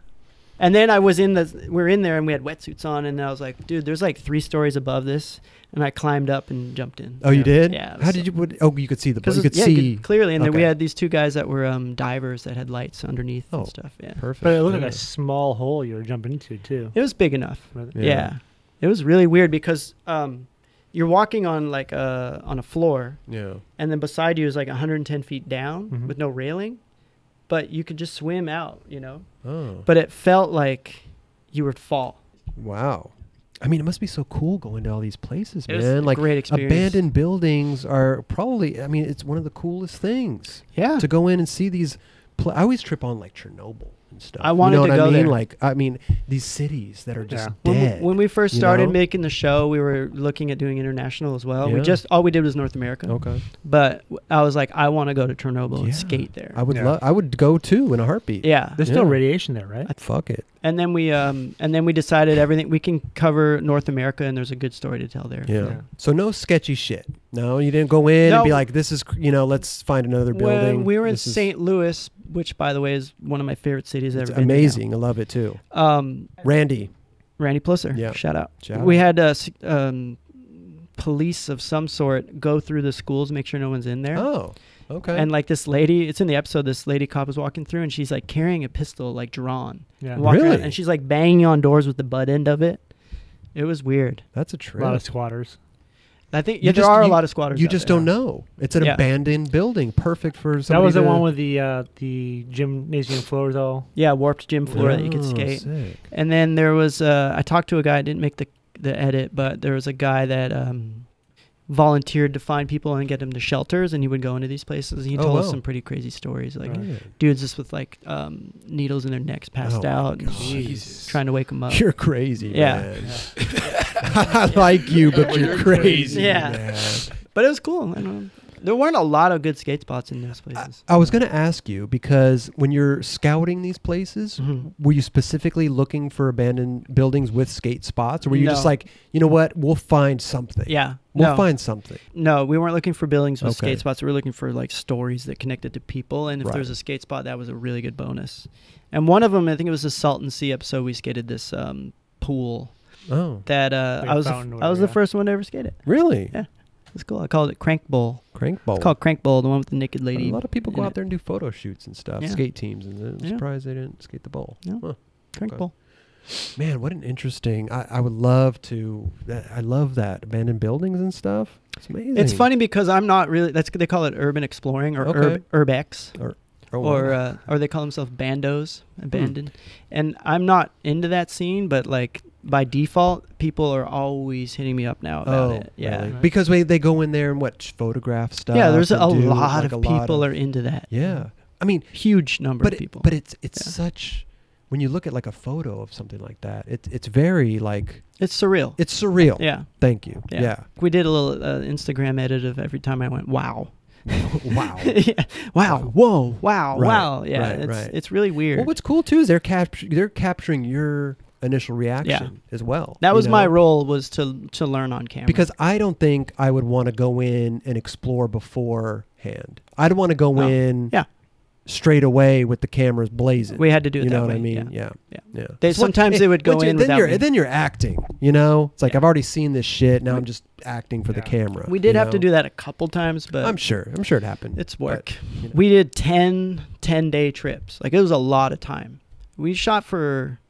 And then I was in the we're in there and we had wetsuits on and I was like, dude, there's like three stories above this and I climbed up and jumped in. Oh, you Yeah. did? Yeah, How so- did you? What, oh, you could see the. Because You could yeah, see. clearly, and then we had these two guys that were um, divers that had lights underneath Oh. and stuff. Yeah, Perfect. But it looked yeah. like a small hole you were jumping into too. it was big enough. Yeah. Yeah, it was really weird because um, you're walking on like a on a floor, Yeah. and then beside you is like 110 feet down Mhm. with no railing, but you could just swim out, you know. Oh. But it felt like you would fall. Wow. I mean, it must be so cool going to all these places, It was man. a Like great experience. abandoned buildings are probably. I mean, it's one of the coolest things Yeah. to go in and see these. Pl- I always trip on like Chernobyl and stuff. I wanted you know to what go I mean? there. Like, I mean, these cities that are just Yeah. When we, dead. when we first you started know? making the show, we were looking at doing international as well. We just all we did was North America. okay. But I was like, I want to go to Chernobyl Yeah. and skate there. I would Yeah. love. I would go too in a heartbeat. yeah. There's still radiation there, right? I'd Fuck it. And then we um and then we decided everything we can cover North America and there's a good story to tell there. Yeah. Yeah. So no sketchy shit. No, you didn't go in and be like, "This is, you know, let's find another building." When we were in This is- St. Louis, which by the way is one of my favorite cities It's ever been to amazing. I love it too. Um, Randy. Randy Plisser, Yeah. shout out. Shout we out. had uh, um, police of some sort go through the schools, make sure no one's in there. Oh, okay. And like this lady, it's in the episode. This lady cop is walking through, and she's like carrying a pistol, like drawn, Yeah. and around, Really? and she's like banging on doors with the butt end of it. It was weird. That's a A lot of squatters. I think You yeah, just- there are you- a lot of squatters. you just there. don't know. It's an Yeah. abandoned building, perfect for That somebody. was the one with the uh, the gymnasium floors all. Yeah, warped gym floor that you could Oh, skate. sick. And then there was uh, I talked to a guy. I didn't make the the edit, but there was a guy that um, volunteered to find people and get them to shelters, and he would go into these places. And he Oh, told us some pretty crazy stories, like Right. Dudes just with like um, needles in their necks, passed Oh, out, and Jesus. trying to wake them up. You're crazy, Yeah. man. I like you, but you're, you're crazy. crazy. Yeah. man. But it was cool. I don't know. There weren't a lot of good skate spots in those places. I was going to ask you because when you're scouting these places, Mhm. were you specifically looking for abandoned buildings with skate spots, or were you just No. like, you know what, we'll find something. Yeah. We'll no. find something. No, we weren't looking for buildings with Okay. skate spots. We were looking for like stories that connected to people. And if Right. there was a skate spot, that was a really good bonus. And one of them, I think it was the Salton Sea episode. We skated this um, pool Oh, that uh, Like I a was the, fountain or I was the yeah. first one to ever skate it. really? Yeah. It was cool. I called it Crank Bowl. Crank ball. It's called Crank Bowl, the one with the naked lady. A lot of people go in out it. there and do photo shoots and stuff, Yeah. skate teams, and I'm Yeah. surprised they didn't skate the bowl. Yeah. Huh. Crank okay. Bowl. Man, what an interesting. I, I would love to. That, I love that abandoned buildings and stuff. It's amazing. It's funny because I'm not really. That's they call it urban exploring or Okay. urb, urbex. Oh, or uh, or they call themselves bandos, Hmm. abandoned. And I'm not into that scene, but like by default, people are always hitting me up now about it. Yeah. Oh, really? Because they, they go in there and what photograph stuff. Yeah, there's a do, lot like, of a lot people of- are into that. Yeah, I mean, Huge number of it- people. but it's it's Yeah. such when you look at like a photo of something like that, it's it's very like it's surreal. it's surreal. yeah. Thank you. Yeah. Yeah. We did a little uh, Instagram edit of every time I went, wow. wow. yeah. Wow. Whoa. Wow. Right, Wow. Yeah. right, it's right. it's really weird. Well, what's cool too is they're cap- they're capturing your initial reaction as well. that you was my role was to to learn on camera. because I don't think I would want to go in and explore beforehand. I'd want to go No. in Yeah. straight away with the cameras blazing. we had to do it you that know what way. I mean? Yeah. Yeah. Yeah. Yeah. They- It's one- sometimes they would go you- in then without you're me. then you're acting, you know? It's like Yeah. I've already seen this shit, now We- I'm just acting for the camera. We did you have to do that a couple times, but I'm sure. I'm sure it happened. it's but, work. you know. We did 10 10 day trips. Like it was a lot of time. We shot for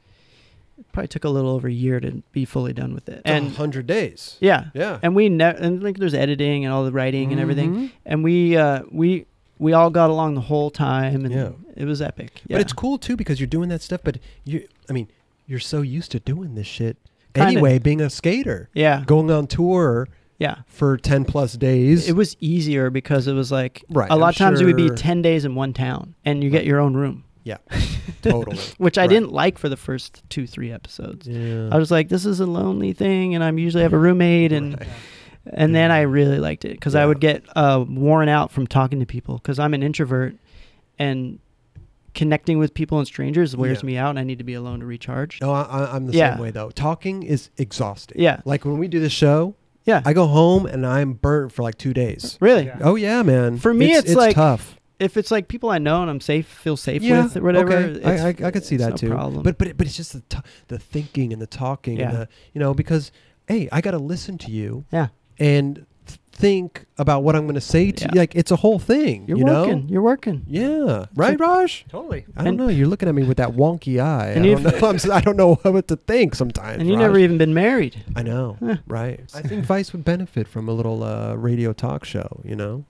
probably took a little over a year to be fully done with it. and And 100 days. yeah. Yeah. And we ne- and like there's editing and all the writing and everything. Mhm. And we uh we we all got along the whole time and Yeah. it was epic. Yeah. But it's cool too because you're doing that stuff. But you, I mean, you're so used to doing this shit Kinda. anyway. Being a skater, yeah. going on tour Yeah. for ten plus days. It was easier because it was like Right, a lot I'm of times it would be sure- 10 days in one town and you get your own room, yeah, totally. which I Right. didn't like for the first 2 3 episodes. Yeah. I was like this is a lonely thing and I'm usually have a roommate and Right. and then I really liked it cuz I would get uh, worn out from talking to people cuz I'm an introvert and connecting with people and strangers wears Yeah. me out and I need to be alone to recharge. No, I, I, I'm the Yeah. same way though. Talking is exhausting. Yeah. Like when we do the show, Yeah. I go home and I'm burnt for like two days. really. Yeah. Oh yeah, man. For me, it's like- tough. If it's like people I know and I'm safe, feel safe Yeah, with or whatever, okay. it's- I, I, I could see it's that no too. Problem. But but it- but it's just the t- the thinking and the talking and Yeah. the you know because hey, I got to listen to you yeah, and think about what I'm going to say to Yeah. you. Like it's a whole thing. you're you working. know? You're working. Yeah. Right, like- Raj. Totally. I don't And- know. You're looking at me with that wonky eye. And I don't know. I'm, s- I don't know what to think sometimes. And you Raj. never even been married. I know. Huh. Right. I think Vice would benefit from a little uh, radio talk show. You know.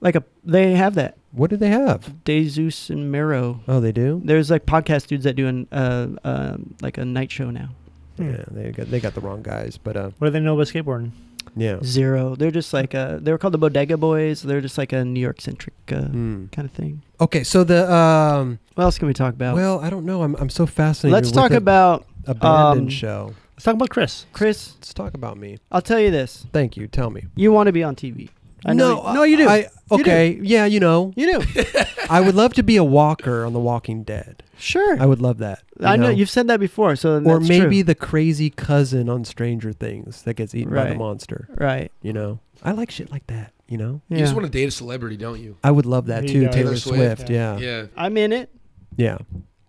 Like a, they have that. What do they have? Desus and Mero. Oh, they do. There's like podcast dudes that do an uh, um like a night show now. Hmm. Yeah, they got they got the wrong guys, but uh, What do they know about skateboarding? yeah. Zero. They're just like uh they were called the Bodega Boys. They're just like a New York centric uh, Mm. kind of thing. Okay, so the um, What else can we talk about? well, I don't know. I'm I'm so fascinated. Let's with talk a about abandoned um, show. Let's talk about Chris. Chris. Let's talk about me. I'll tell you this. Thank you. Tell me. You want to be on TV. I know. no, no, you do. I, You do. okay, yeah, you know, you do. I would love to be a walker on The Walking Dead. Sure. I would love that. I know. you've said that before, so or that's maybe true. the crazy cousin on Stranger Things that gets eaten by the monster. right. You know, I like shit like that. You know, You Yeah. just want to date a celebrity, don't you? I would love that He too. Taylor Taylor Swift. Swift, Yeah. Yeah. I'm in it. Yeah.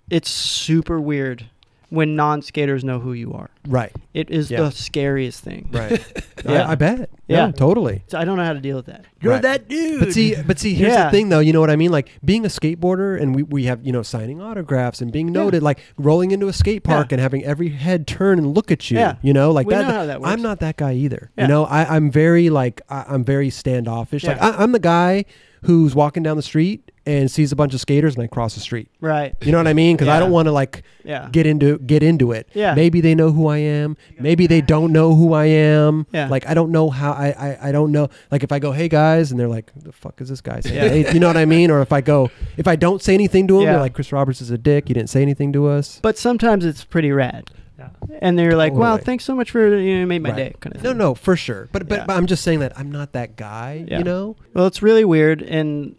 It's super weird when non-skaters know who you are. Right. It is Yeah. the scariest thing. Right. Yeah. I, I bet. Yeah. Yeah. Totally. So I don't know how to deal with that. You're Right. that dude. But see, but see, here's Yeah. the thing, though. You know what I mean? Like being a skateboarder, and we, we have you know signing autographs and being Yeah. noted, like rolling into a skate park Yeah. and having every head turn and look at you. Yeah. You know, like We that. know how that works. I'm not that guy either. Yeah. You know, I, I'm very like I, I'm very standoffish. Like Yeah. I, I'm the guy who's walking down the street and sees a bunch of skaters and I cross the street. right. You know what I mean? Because I don't want to like Yeah. get into get into it. Yeah. Maybe they know who I am. Maybe they don't know who I am. Yeah. Like I don't know how I, I I don't know. Like if I go, hey guys, and they're like, the fuck is this guy saying? Yeah. Hey, you know what I mean? Or if I go, if I don't say anything to them, Yeah. they're like, Chris Roberts is a dick. He didn't say anything to us. But sometimes it's pretty rad. Yeah. And they're like, "Wow, thanks so much for you know, made my Right. day," kind of No, no, for sure. But but, Yeah. but I'm just saying that I'm not that guy. Yeah. You know? Well, it's really weird, and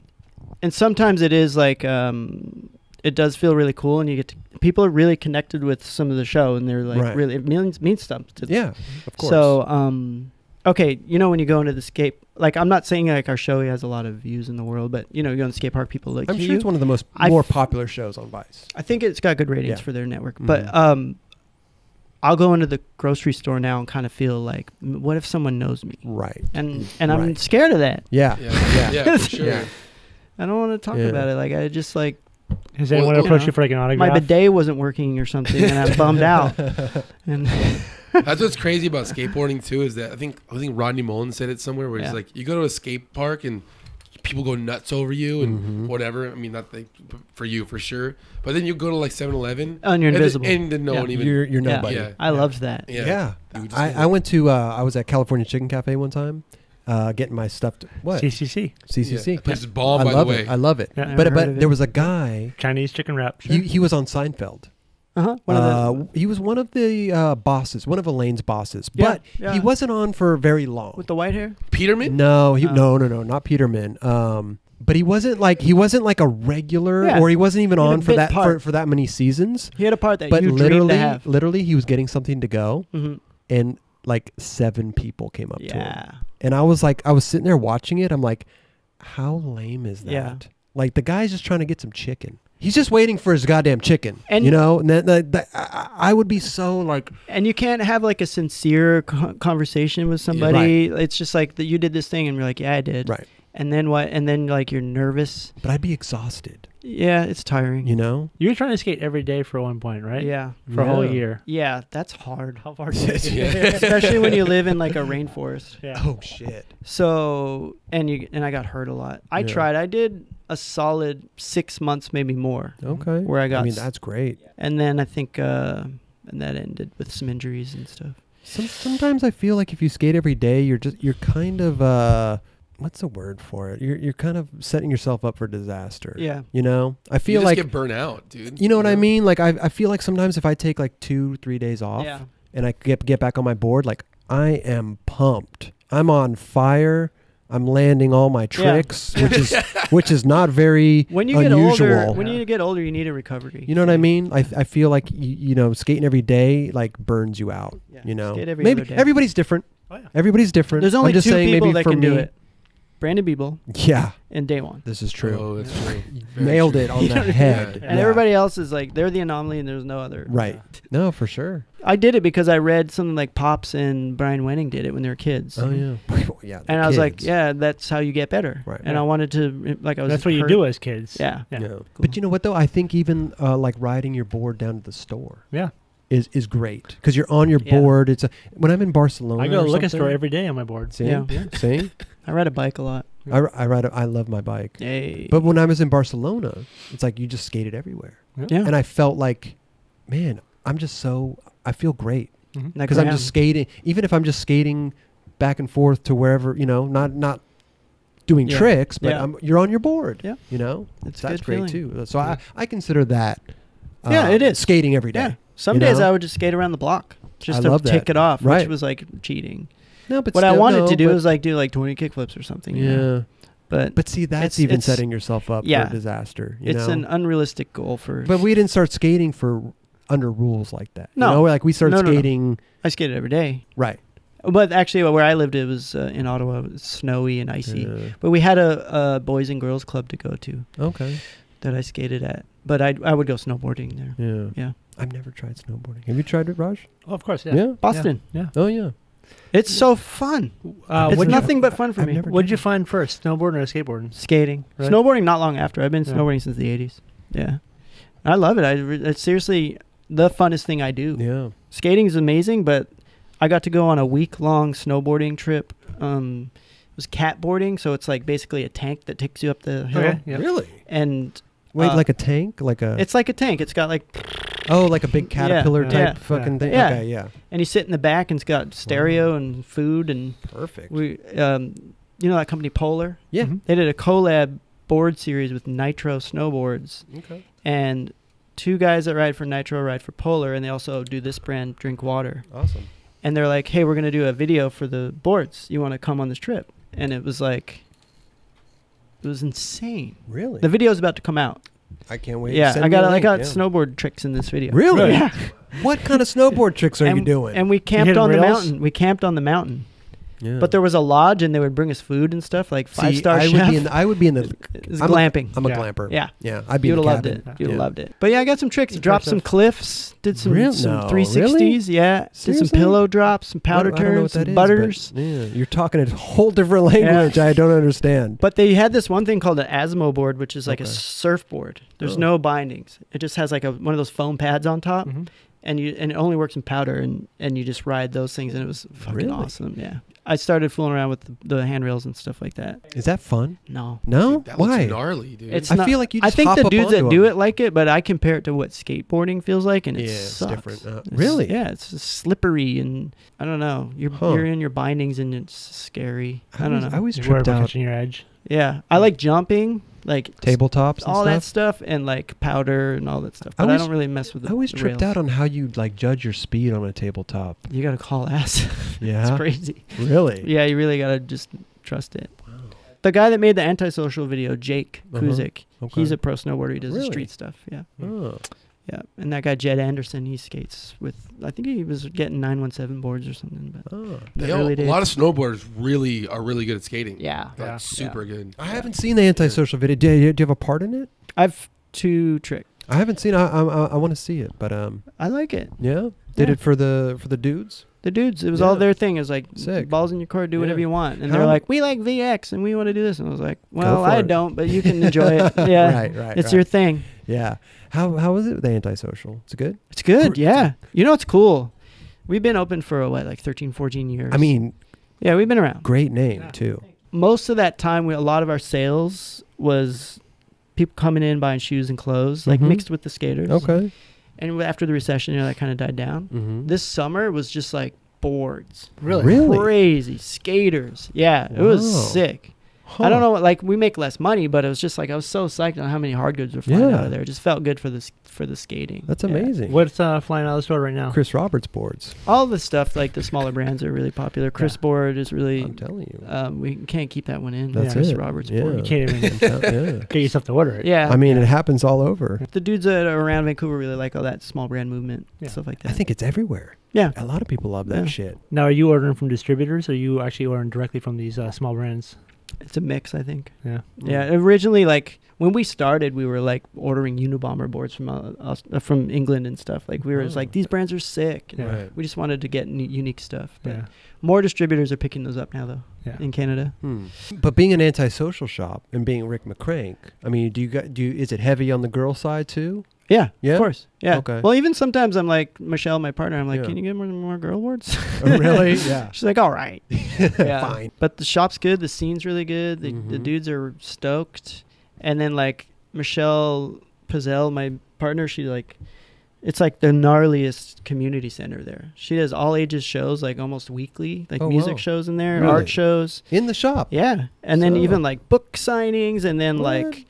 and sometimes it is like um, it does feel really cool, and you get to, people are really connected with some of the show, and they're like Right. really it means means stuff to them. Yeah, of course. So um, okay, you know when you go into the skate, like I'm not saying like our show has a lot of views in the world, but you know you go in the skate park, people like I'm you. sure it's one of the most I more f- popular shows on Vice. I think it's got good ratings Yeah. for their network, Mhm. but um. I'll go into the grocery store now and kind of feel like, what if someone knows me? Right. And and I'm scared of that. Yeah. Yeah. Yeah. Yeah, for sure. Yeah. I don't want to talk Yeah. about it. Like I just like Has Well, anyone well, approached you you for like an autograph? my bidet wasn't working or something, and I'm bummed out. And That's what's crazy about skateboarding too is that I think I think Rodney Mullen said it somewhere where Yeah. he's like, you go to a skate park and people go nuts over you and Mhm. whatever. I mean, not like for you for sure, but then you go to like 7-Eleven Oh, and you're and, invisible. and then no Yeah. one even. You're you're nobody. Yeah. I loved that. yeah, Yeah. You I, I went to uh, I was at California Chicken Cafe one time, uh, getting my stuff. To, what CCC, CCC? Yeah. That place is bomb, I by love the way. it. I love it. Yeah. Never But but of there was a guy. Chinese chicken wrap. He he was on Seinfeld. Uh-huh. One of the, Uh, he was one of the uh, bosses, one of Elaine's bosses, Yeah, but yeah. he wasn't on for very long. with the white hair. Peterman. no, he, Oh. no, no, no, not Peterman. Um, but he wasn't like he wasn't like a regular, Yeah. or he wasn't even He on for that for, for that many seasons. He had a part that But you dreamed literally, to have. literally, he was getting something to go, hmm and like seven people came up to him. And I was like, I was sitting there watching it. I'm like, how lame is that? Yeah. Like the guy's just trying to get some chicken. He's just waiting for his goddamn chicken. And- you know, and that, that, that- I, I would be so like, And you can't have like a sincere conversation with somebody. It's just like that you did this thing and you're like, yeah, I did. right. And then what? And then like you're nervous. But I'd be exhausted. Yeah, it's tiring. You know. You were trying to skate every day for one point, right? Yeah. For a whole year. Yeah, that's hard. How far did you Yeah. Especially when you live in like a rainforest. Yeah. Oh shit. So and you and I got hurt a lot. I Yeah. tried. I did a solid six months, maybe more. Okay. Where I got I mean, that's great. And then I think uh and that ended with some injuries and stuff. Some, sometimes I feel like if you skate every day, you're just you're kind of uh, what's the word for it? You're you're kind of setting yourself up for disaster. Yeah. You know. I You feel just like get burnt out, dude. you know what I mean. Like I I feel like sometimes if I take like two three days off. Yeah. and I get get back on my board, like I am pumped. I'm on fire. I'm landing all my tricks, which is which is not very When you unusual. get older, when you get older, you need a recovery. you know what I mean? I I feel like you, you know skating every day like burns you out. Yeah, You know, skate every maybe other day. everybody's different. Oh, yeah. Everybody's different. There's only I'm just two saying people maybe that for can me, do it: Brandon Biebel Yeah, and Daewon. this is true. Oh, that's true. Very Nailed true. it on the Yeah. head. And Yeah. everybody else is like they're the anomaly, and there's no other. Right. No, for sure. I did it because I read something like Pops and Brian Wenning did it when they were kids. Oh yeah. Well, yeah. And the I was like, kids. yeah, that's how you get better. Right. And Yeah. I wanted to, like, I was. That's what you hurt. do as kids. Yeah. Yeah. Yeah. But you know what though? I think even uh, like riding your board down to the store Yeah. is is great because you're on your Yeah. board. It's a when I'm in Barcelona. I go to or the liquor something- store every day on my board. See, Yeah. see, I ride a bike a lot. I ride. A, I love my bike. Hey. But when I was in Barcelona, it's like you just skated everywhere, yeah. and I felt like, man, I'm just so. I feel great Mhm. That because I'm just skating. Even if I'm just skating back and forth to wherever you know, not not doing Yeah. tricks, but Yeah. I'm, you're on your board. Yeah. you know, It's that's good great feeling. too. So I I consider that. Yeah, uh, it is. skating every day. Yeah. Some you days know? I would just skate around the block just I to love tick that. it off, Right. which was like cheating. No, but what I wanted no, to do but- was like do like 20 kickflips or something. you yeah. know? But, But see, that's It's- even it's- setting yourself up yeah. for disaster. You it's know? an unrealistic goal for. but we didn't start skating for under rules like that. No. you know? like we started No, no, no. skating I skated every day. right. But actually, where I lived, it was uh, in Ottawa. It was snowy and icy. Yeah. But we had a, a boys and girls club to go to Okay. that I skated at. But I I would go snowboarding there. Yeah. Yeah. I've never tried snowboarding. Have you tried it, Raj? Oh, of course. Yeah. Yeah. Boston. Yeah. Oh yeah. It's so fun. Uh, it's what'd you- nothing but fun for I've me. never What'd you find first, snowboarding or skateboarding? Skating, Right. snowboarding. Not long after. I've been Yeah. snowboarding since the '80s. Yeah, I love it. I re- it's seriously the funnest thing I do. Yeah. Skating is amazing, but I got to go on a week long snowboarding trip. Um, it was catboarding, so it's like basically a tank that takes you up the hill, Okay. Yeah. Really? and Wait, Uh, like a tank, like a it's like a tank. It's got like, oh, like a big caterpillar Yeah. type Yeah. fucking Yeah. thing. Yeah. Okay, yeah. and you sit in the back, and it's got stereo and food, and Perfect. we, um, you know that company Polar. yeah. Mhm. They did a collab board series with Nitro snowboards, Okay. and two guys that ride for Nitro ride for Polar, and they also do this brand, Drink Water. Awesome. And they're like, "Hey, we're gonna do a video for the boards. You want to come on this trip?" And it was like, it was insane. Really? The video is about to come out. I can't wait. yeah, Send I got I got yeah. snowboard tricks in this video. Really? Yeah. What kind of snowboard tricks are and, you doing? And we camped hitting on the mountain. We camped on the mountain. Yeah. But there was a lodge, and they would bring us food and stuff, like five See, star I chef. would be in. The, I would be in the. it was I'm a- glamping. I'm a Yeah. glamper. yeah. Yeah, I'd be You'd have loved it. You'd have Yeah. loved it. But yeah, I got some tricks. Good Dropped some cliffs. Did some Real- some no, 360s. really? Yeah. Did some pillow drops, some powder I don't- I don't know what turns, some that is, butters. yeah, you're talking a whole different language. I don't understand. But they had this one thing called an Asmo board, which is like a surfboard. There's Oh. no bindings. It just has like a one of those foam pads on top, Mhm. and you and it only works in powder, and and you just ride those things, and it was fucking Really? awesome. Yeah, I started fooling around with the, the handrails and stuff like that. Is that fun? No, No. That Why? looks gnarly, dude. It's I not- feel like you. I Just think hop the up dudes that onto do them. it like it, but I compare it to what skateboarding feels like, and it Yeah, it's sucks. different. Uh, It's- really? Yeah, it's just slippery, and I don't know. You're Huh. you're in your bindings, and it's scary. I, don't always, know. I always You worry tripped about out catching your edge. yeah, I like jumping, like tabletops and all stuff. that stuff, and like powder and all that stuff. I But I, always- don't really mess with. The, I always tripped rails. out on how you like judge your speed on a tabletop. You gotta call ass. Yeah. it's crazy. Really? Yeah, you really gotta just trust it. Wow. The guy that made the antisocial video, Jake Uh-huh. Kuzyk, Okay. he's a pro snowboarder. He does Really? the street stuff. Yeah, Oh. Yeah. And that guy Jed Anderson, he skates with. I think he was getting nine one seven boards or something. But Oh. the all- a lot of snowboarders really are really good at skating. yeah, Like, Yeah. super good. I haven't seen the antisocial video. Do you, do you have a part in it? I've two tricks. I haven't seen. I I, I want to see it, but um, I like it. yeah. Did Yeah. it for the for the dudes? The dudes, it was all their thing. It was like Sick. balls in your court, do whatever you want. And they're like, we like VX and we want to do this. And I was like, well, I it. don't, but you can enjoy it. Yeah, Right. Right. it's right. your thing. Yeah. How how was it with the antisocial? It's good. It's good. Gr- Yeah. You know, it's cool. We've been open for what, like 13, 14 years. I mean, yeah, we've been around. great name Yeah. too. Most of that time, we, a lot of our sales was people coming in buying shoes and clothes, like Mhm. mixed with the skaters. Okay. And after the recession, you know, that kind of died down. Mm-hmm. This summer was just like boards. Really? Really? Crazy skaters. Yeah, it was Wow. sick. I don't know like we make less money, but it was just like I was so psyched on how many hard goods were flying Yeah. out of there. It just felt good for the s- for the skating. That's Yeah. amazing. What's uh, flying out of the store right now? Chris Roberts boards. All the stuff like the smaller brands are really popular. Chris Yeah. Board is really. I'm telling you. Um, we can't keep that one in. That's Chris it. Roberts Yeah. Board. You can't even yeah. get yourself to order it. Yeah. I mean, it happens all over. the dudes that are around Vancouver really like all that small brand movement Yeah. stuff like that. I think it's everywhere. Yeah. A lot of people love that Yeah. shit. Now, are you ordering from distributors, or are you actually ordering directly from these uh, small brands? It's a mix, I think. Yeah. Yeah, originally, like when we started, we were like ordering Unabomber boards from uh, us, uh, from England and stuff. Like we were just Oh. like, these brands are sick. Yeah. Right. We just wanted to get n- unique stuff. But Yeah. more distributors are picking those up now, though, Yeah. in Canada. Hmm. But being an antisocial shop and being Rick McCrank, I mean, do you got do you, is it heavy on the girl side too? Yeah, Yeah? of course. Yeah. Okay. Well, even sometimes I'm like Michelle, my partner. I'm like, Yeah. can you get more more girl boards? Oh, really? Yeah. She's like, all right. Yeah. Fine. But the shop's good. The scene's really good. The, the Mhm. dudes are stoked. And then like Michelle Pizzell, my partner, she like, it's like the gnarliest community center there. She does all ages shows, like almost weekly, like Oh, music wow. shows in there, Really? art shows. In the shop. Yeah, and then even like book signings, and then What? like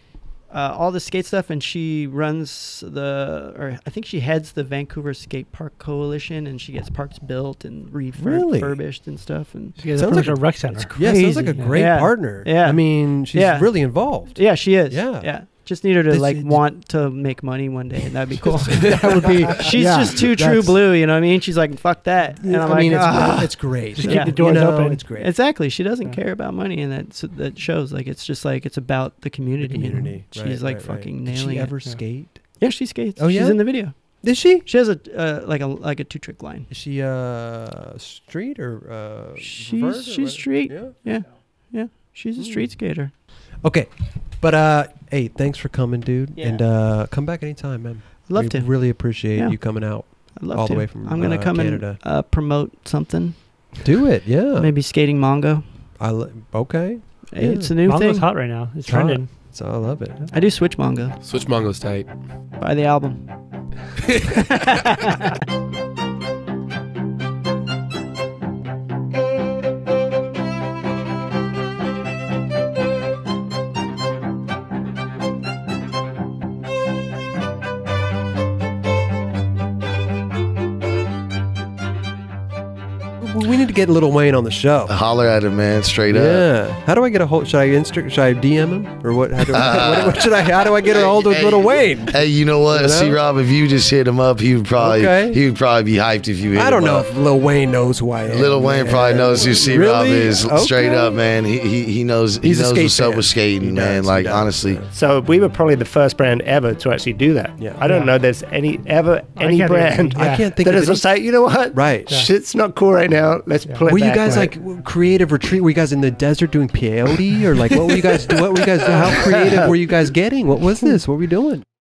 uh, all the skate stuff. And she runs the, or I think she heads the Vancouver Skate Park Coalition, and she gets parks built and refur- Really? refurbished and stuff. And You guys Sounds like a rec center. it's Yeah, sounds like a great Yeah. partner. Yeah. I mean, she's Yeah. really involved. yeah, she is. Yeah. yeah. Just need her to This like want to make money one day, and that'd be cool. that would be. She's yeah, just too true blue, you know what I mean? She's like, fuck that. And I'm I mean, like, it's, "Ah." it's great. Just keep Yeah. the You doors know, open. It's great. Exactly. She doesn't Yeah. care about money, and that so that shows. Like it's just like it's about the community. and community. She's Right, like right, right. fucking Did nailing she it. ever Yeah. skate? Yeah, she skates. Oh, yeah, She's in the video. Is she? She has a uh, like a like a two trick line. Is she uh street or uh? She's or she's what? street. Yeah. Yeah, she's a street skater. Okay, but uh, hey, thanks for coming, dude, Yeah. and uh, come back anytime, man. I'd love we to. Really appreciate Yeah. you coming out. I'd love all the to. way from, I'm gonna uh, come Canada. and uh, promote something. Do it, yeah. Maybe skating Mongo. I li- okay. Hey, Yeah. It's a new Mongo's thing. hot right now. It's It's hot. trending. So I love it. I do switch Mongo. Switch Mongo's tight. Buy the album. to get Lil Wayne on the show. Holler at him, man, straight up. Yeah. How do I get a hold? Should I insta- Should I DM him or what? How do, what, what should I? How do I get a hold of Hey, Lil Wayne? Hey, you know what? You know? See, Rob, if you just hit him up, he would probably Okay. he would probably be hyped if you hit I don't him know up. if Lil Wayne knows who I am. Lil Wayne probably knows who C Rob Really? is. Straight up, man. He he, he knows he He's a knows skate what's up with skating, He man. does, like does, honestly. yeah. So we were probably the first brand ever to actually do that. Yeah. I don't Yeah. know there's any ever any can't brand think- I can't think that of is any- to say, you know what? Right. Yeah. Shit's not cool right now. Let's Yeah. pull it Were you guys right? like w- creative retreat? Were you guys in the desert doing peyote or like what were you guys? What were you guys? How creative were you guys getting? What was this? What were we doing?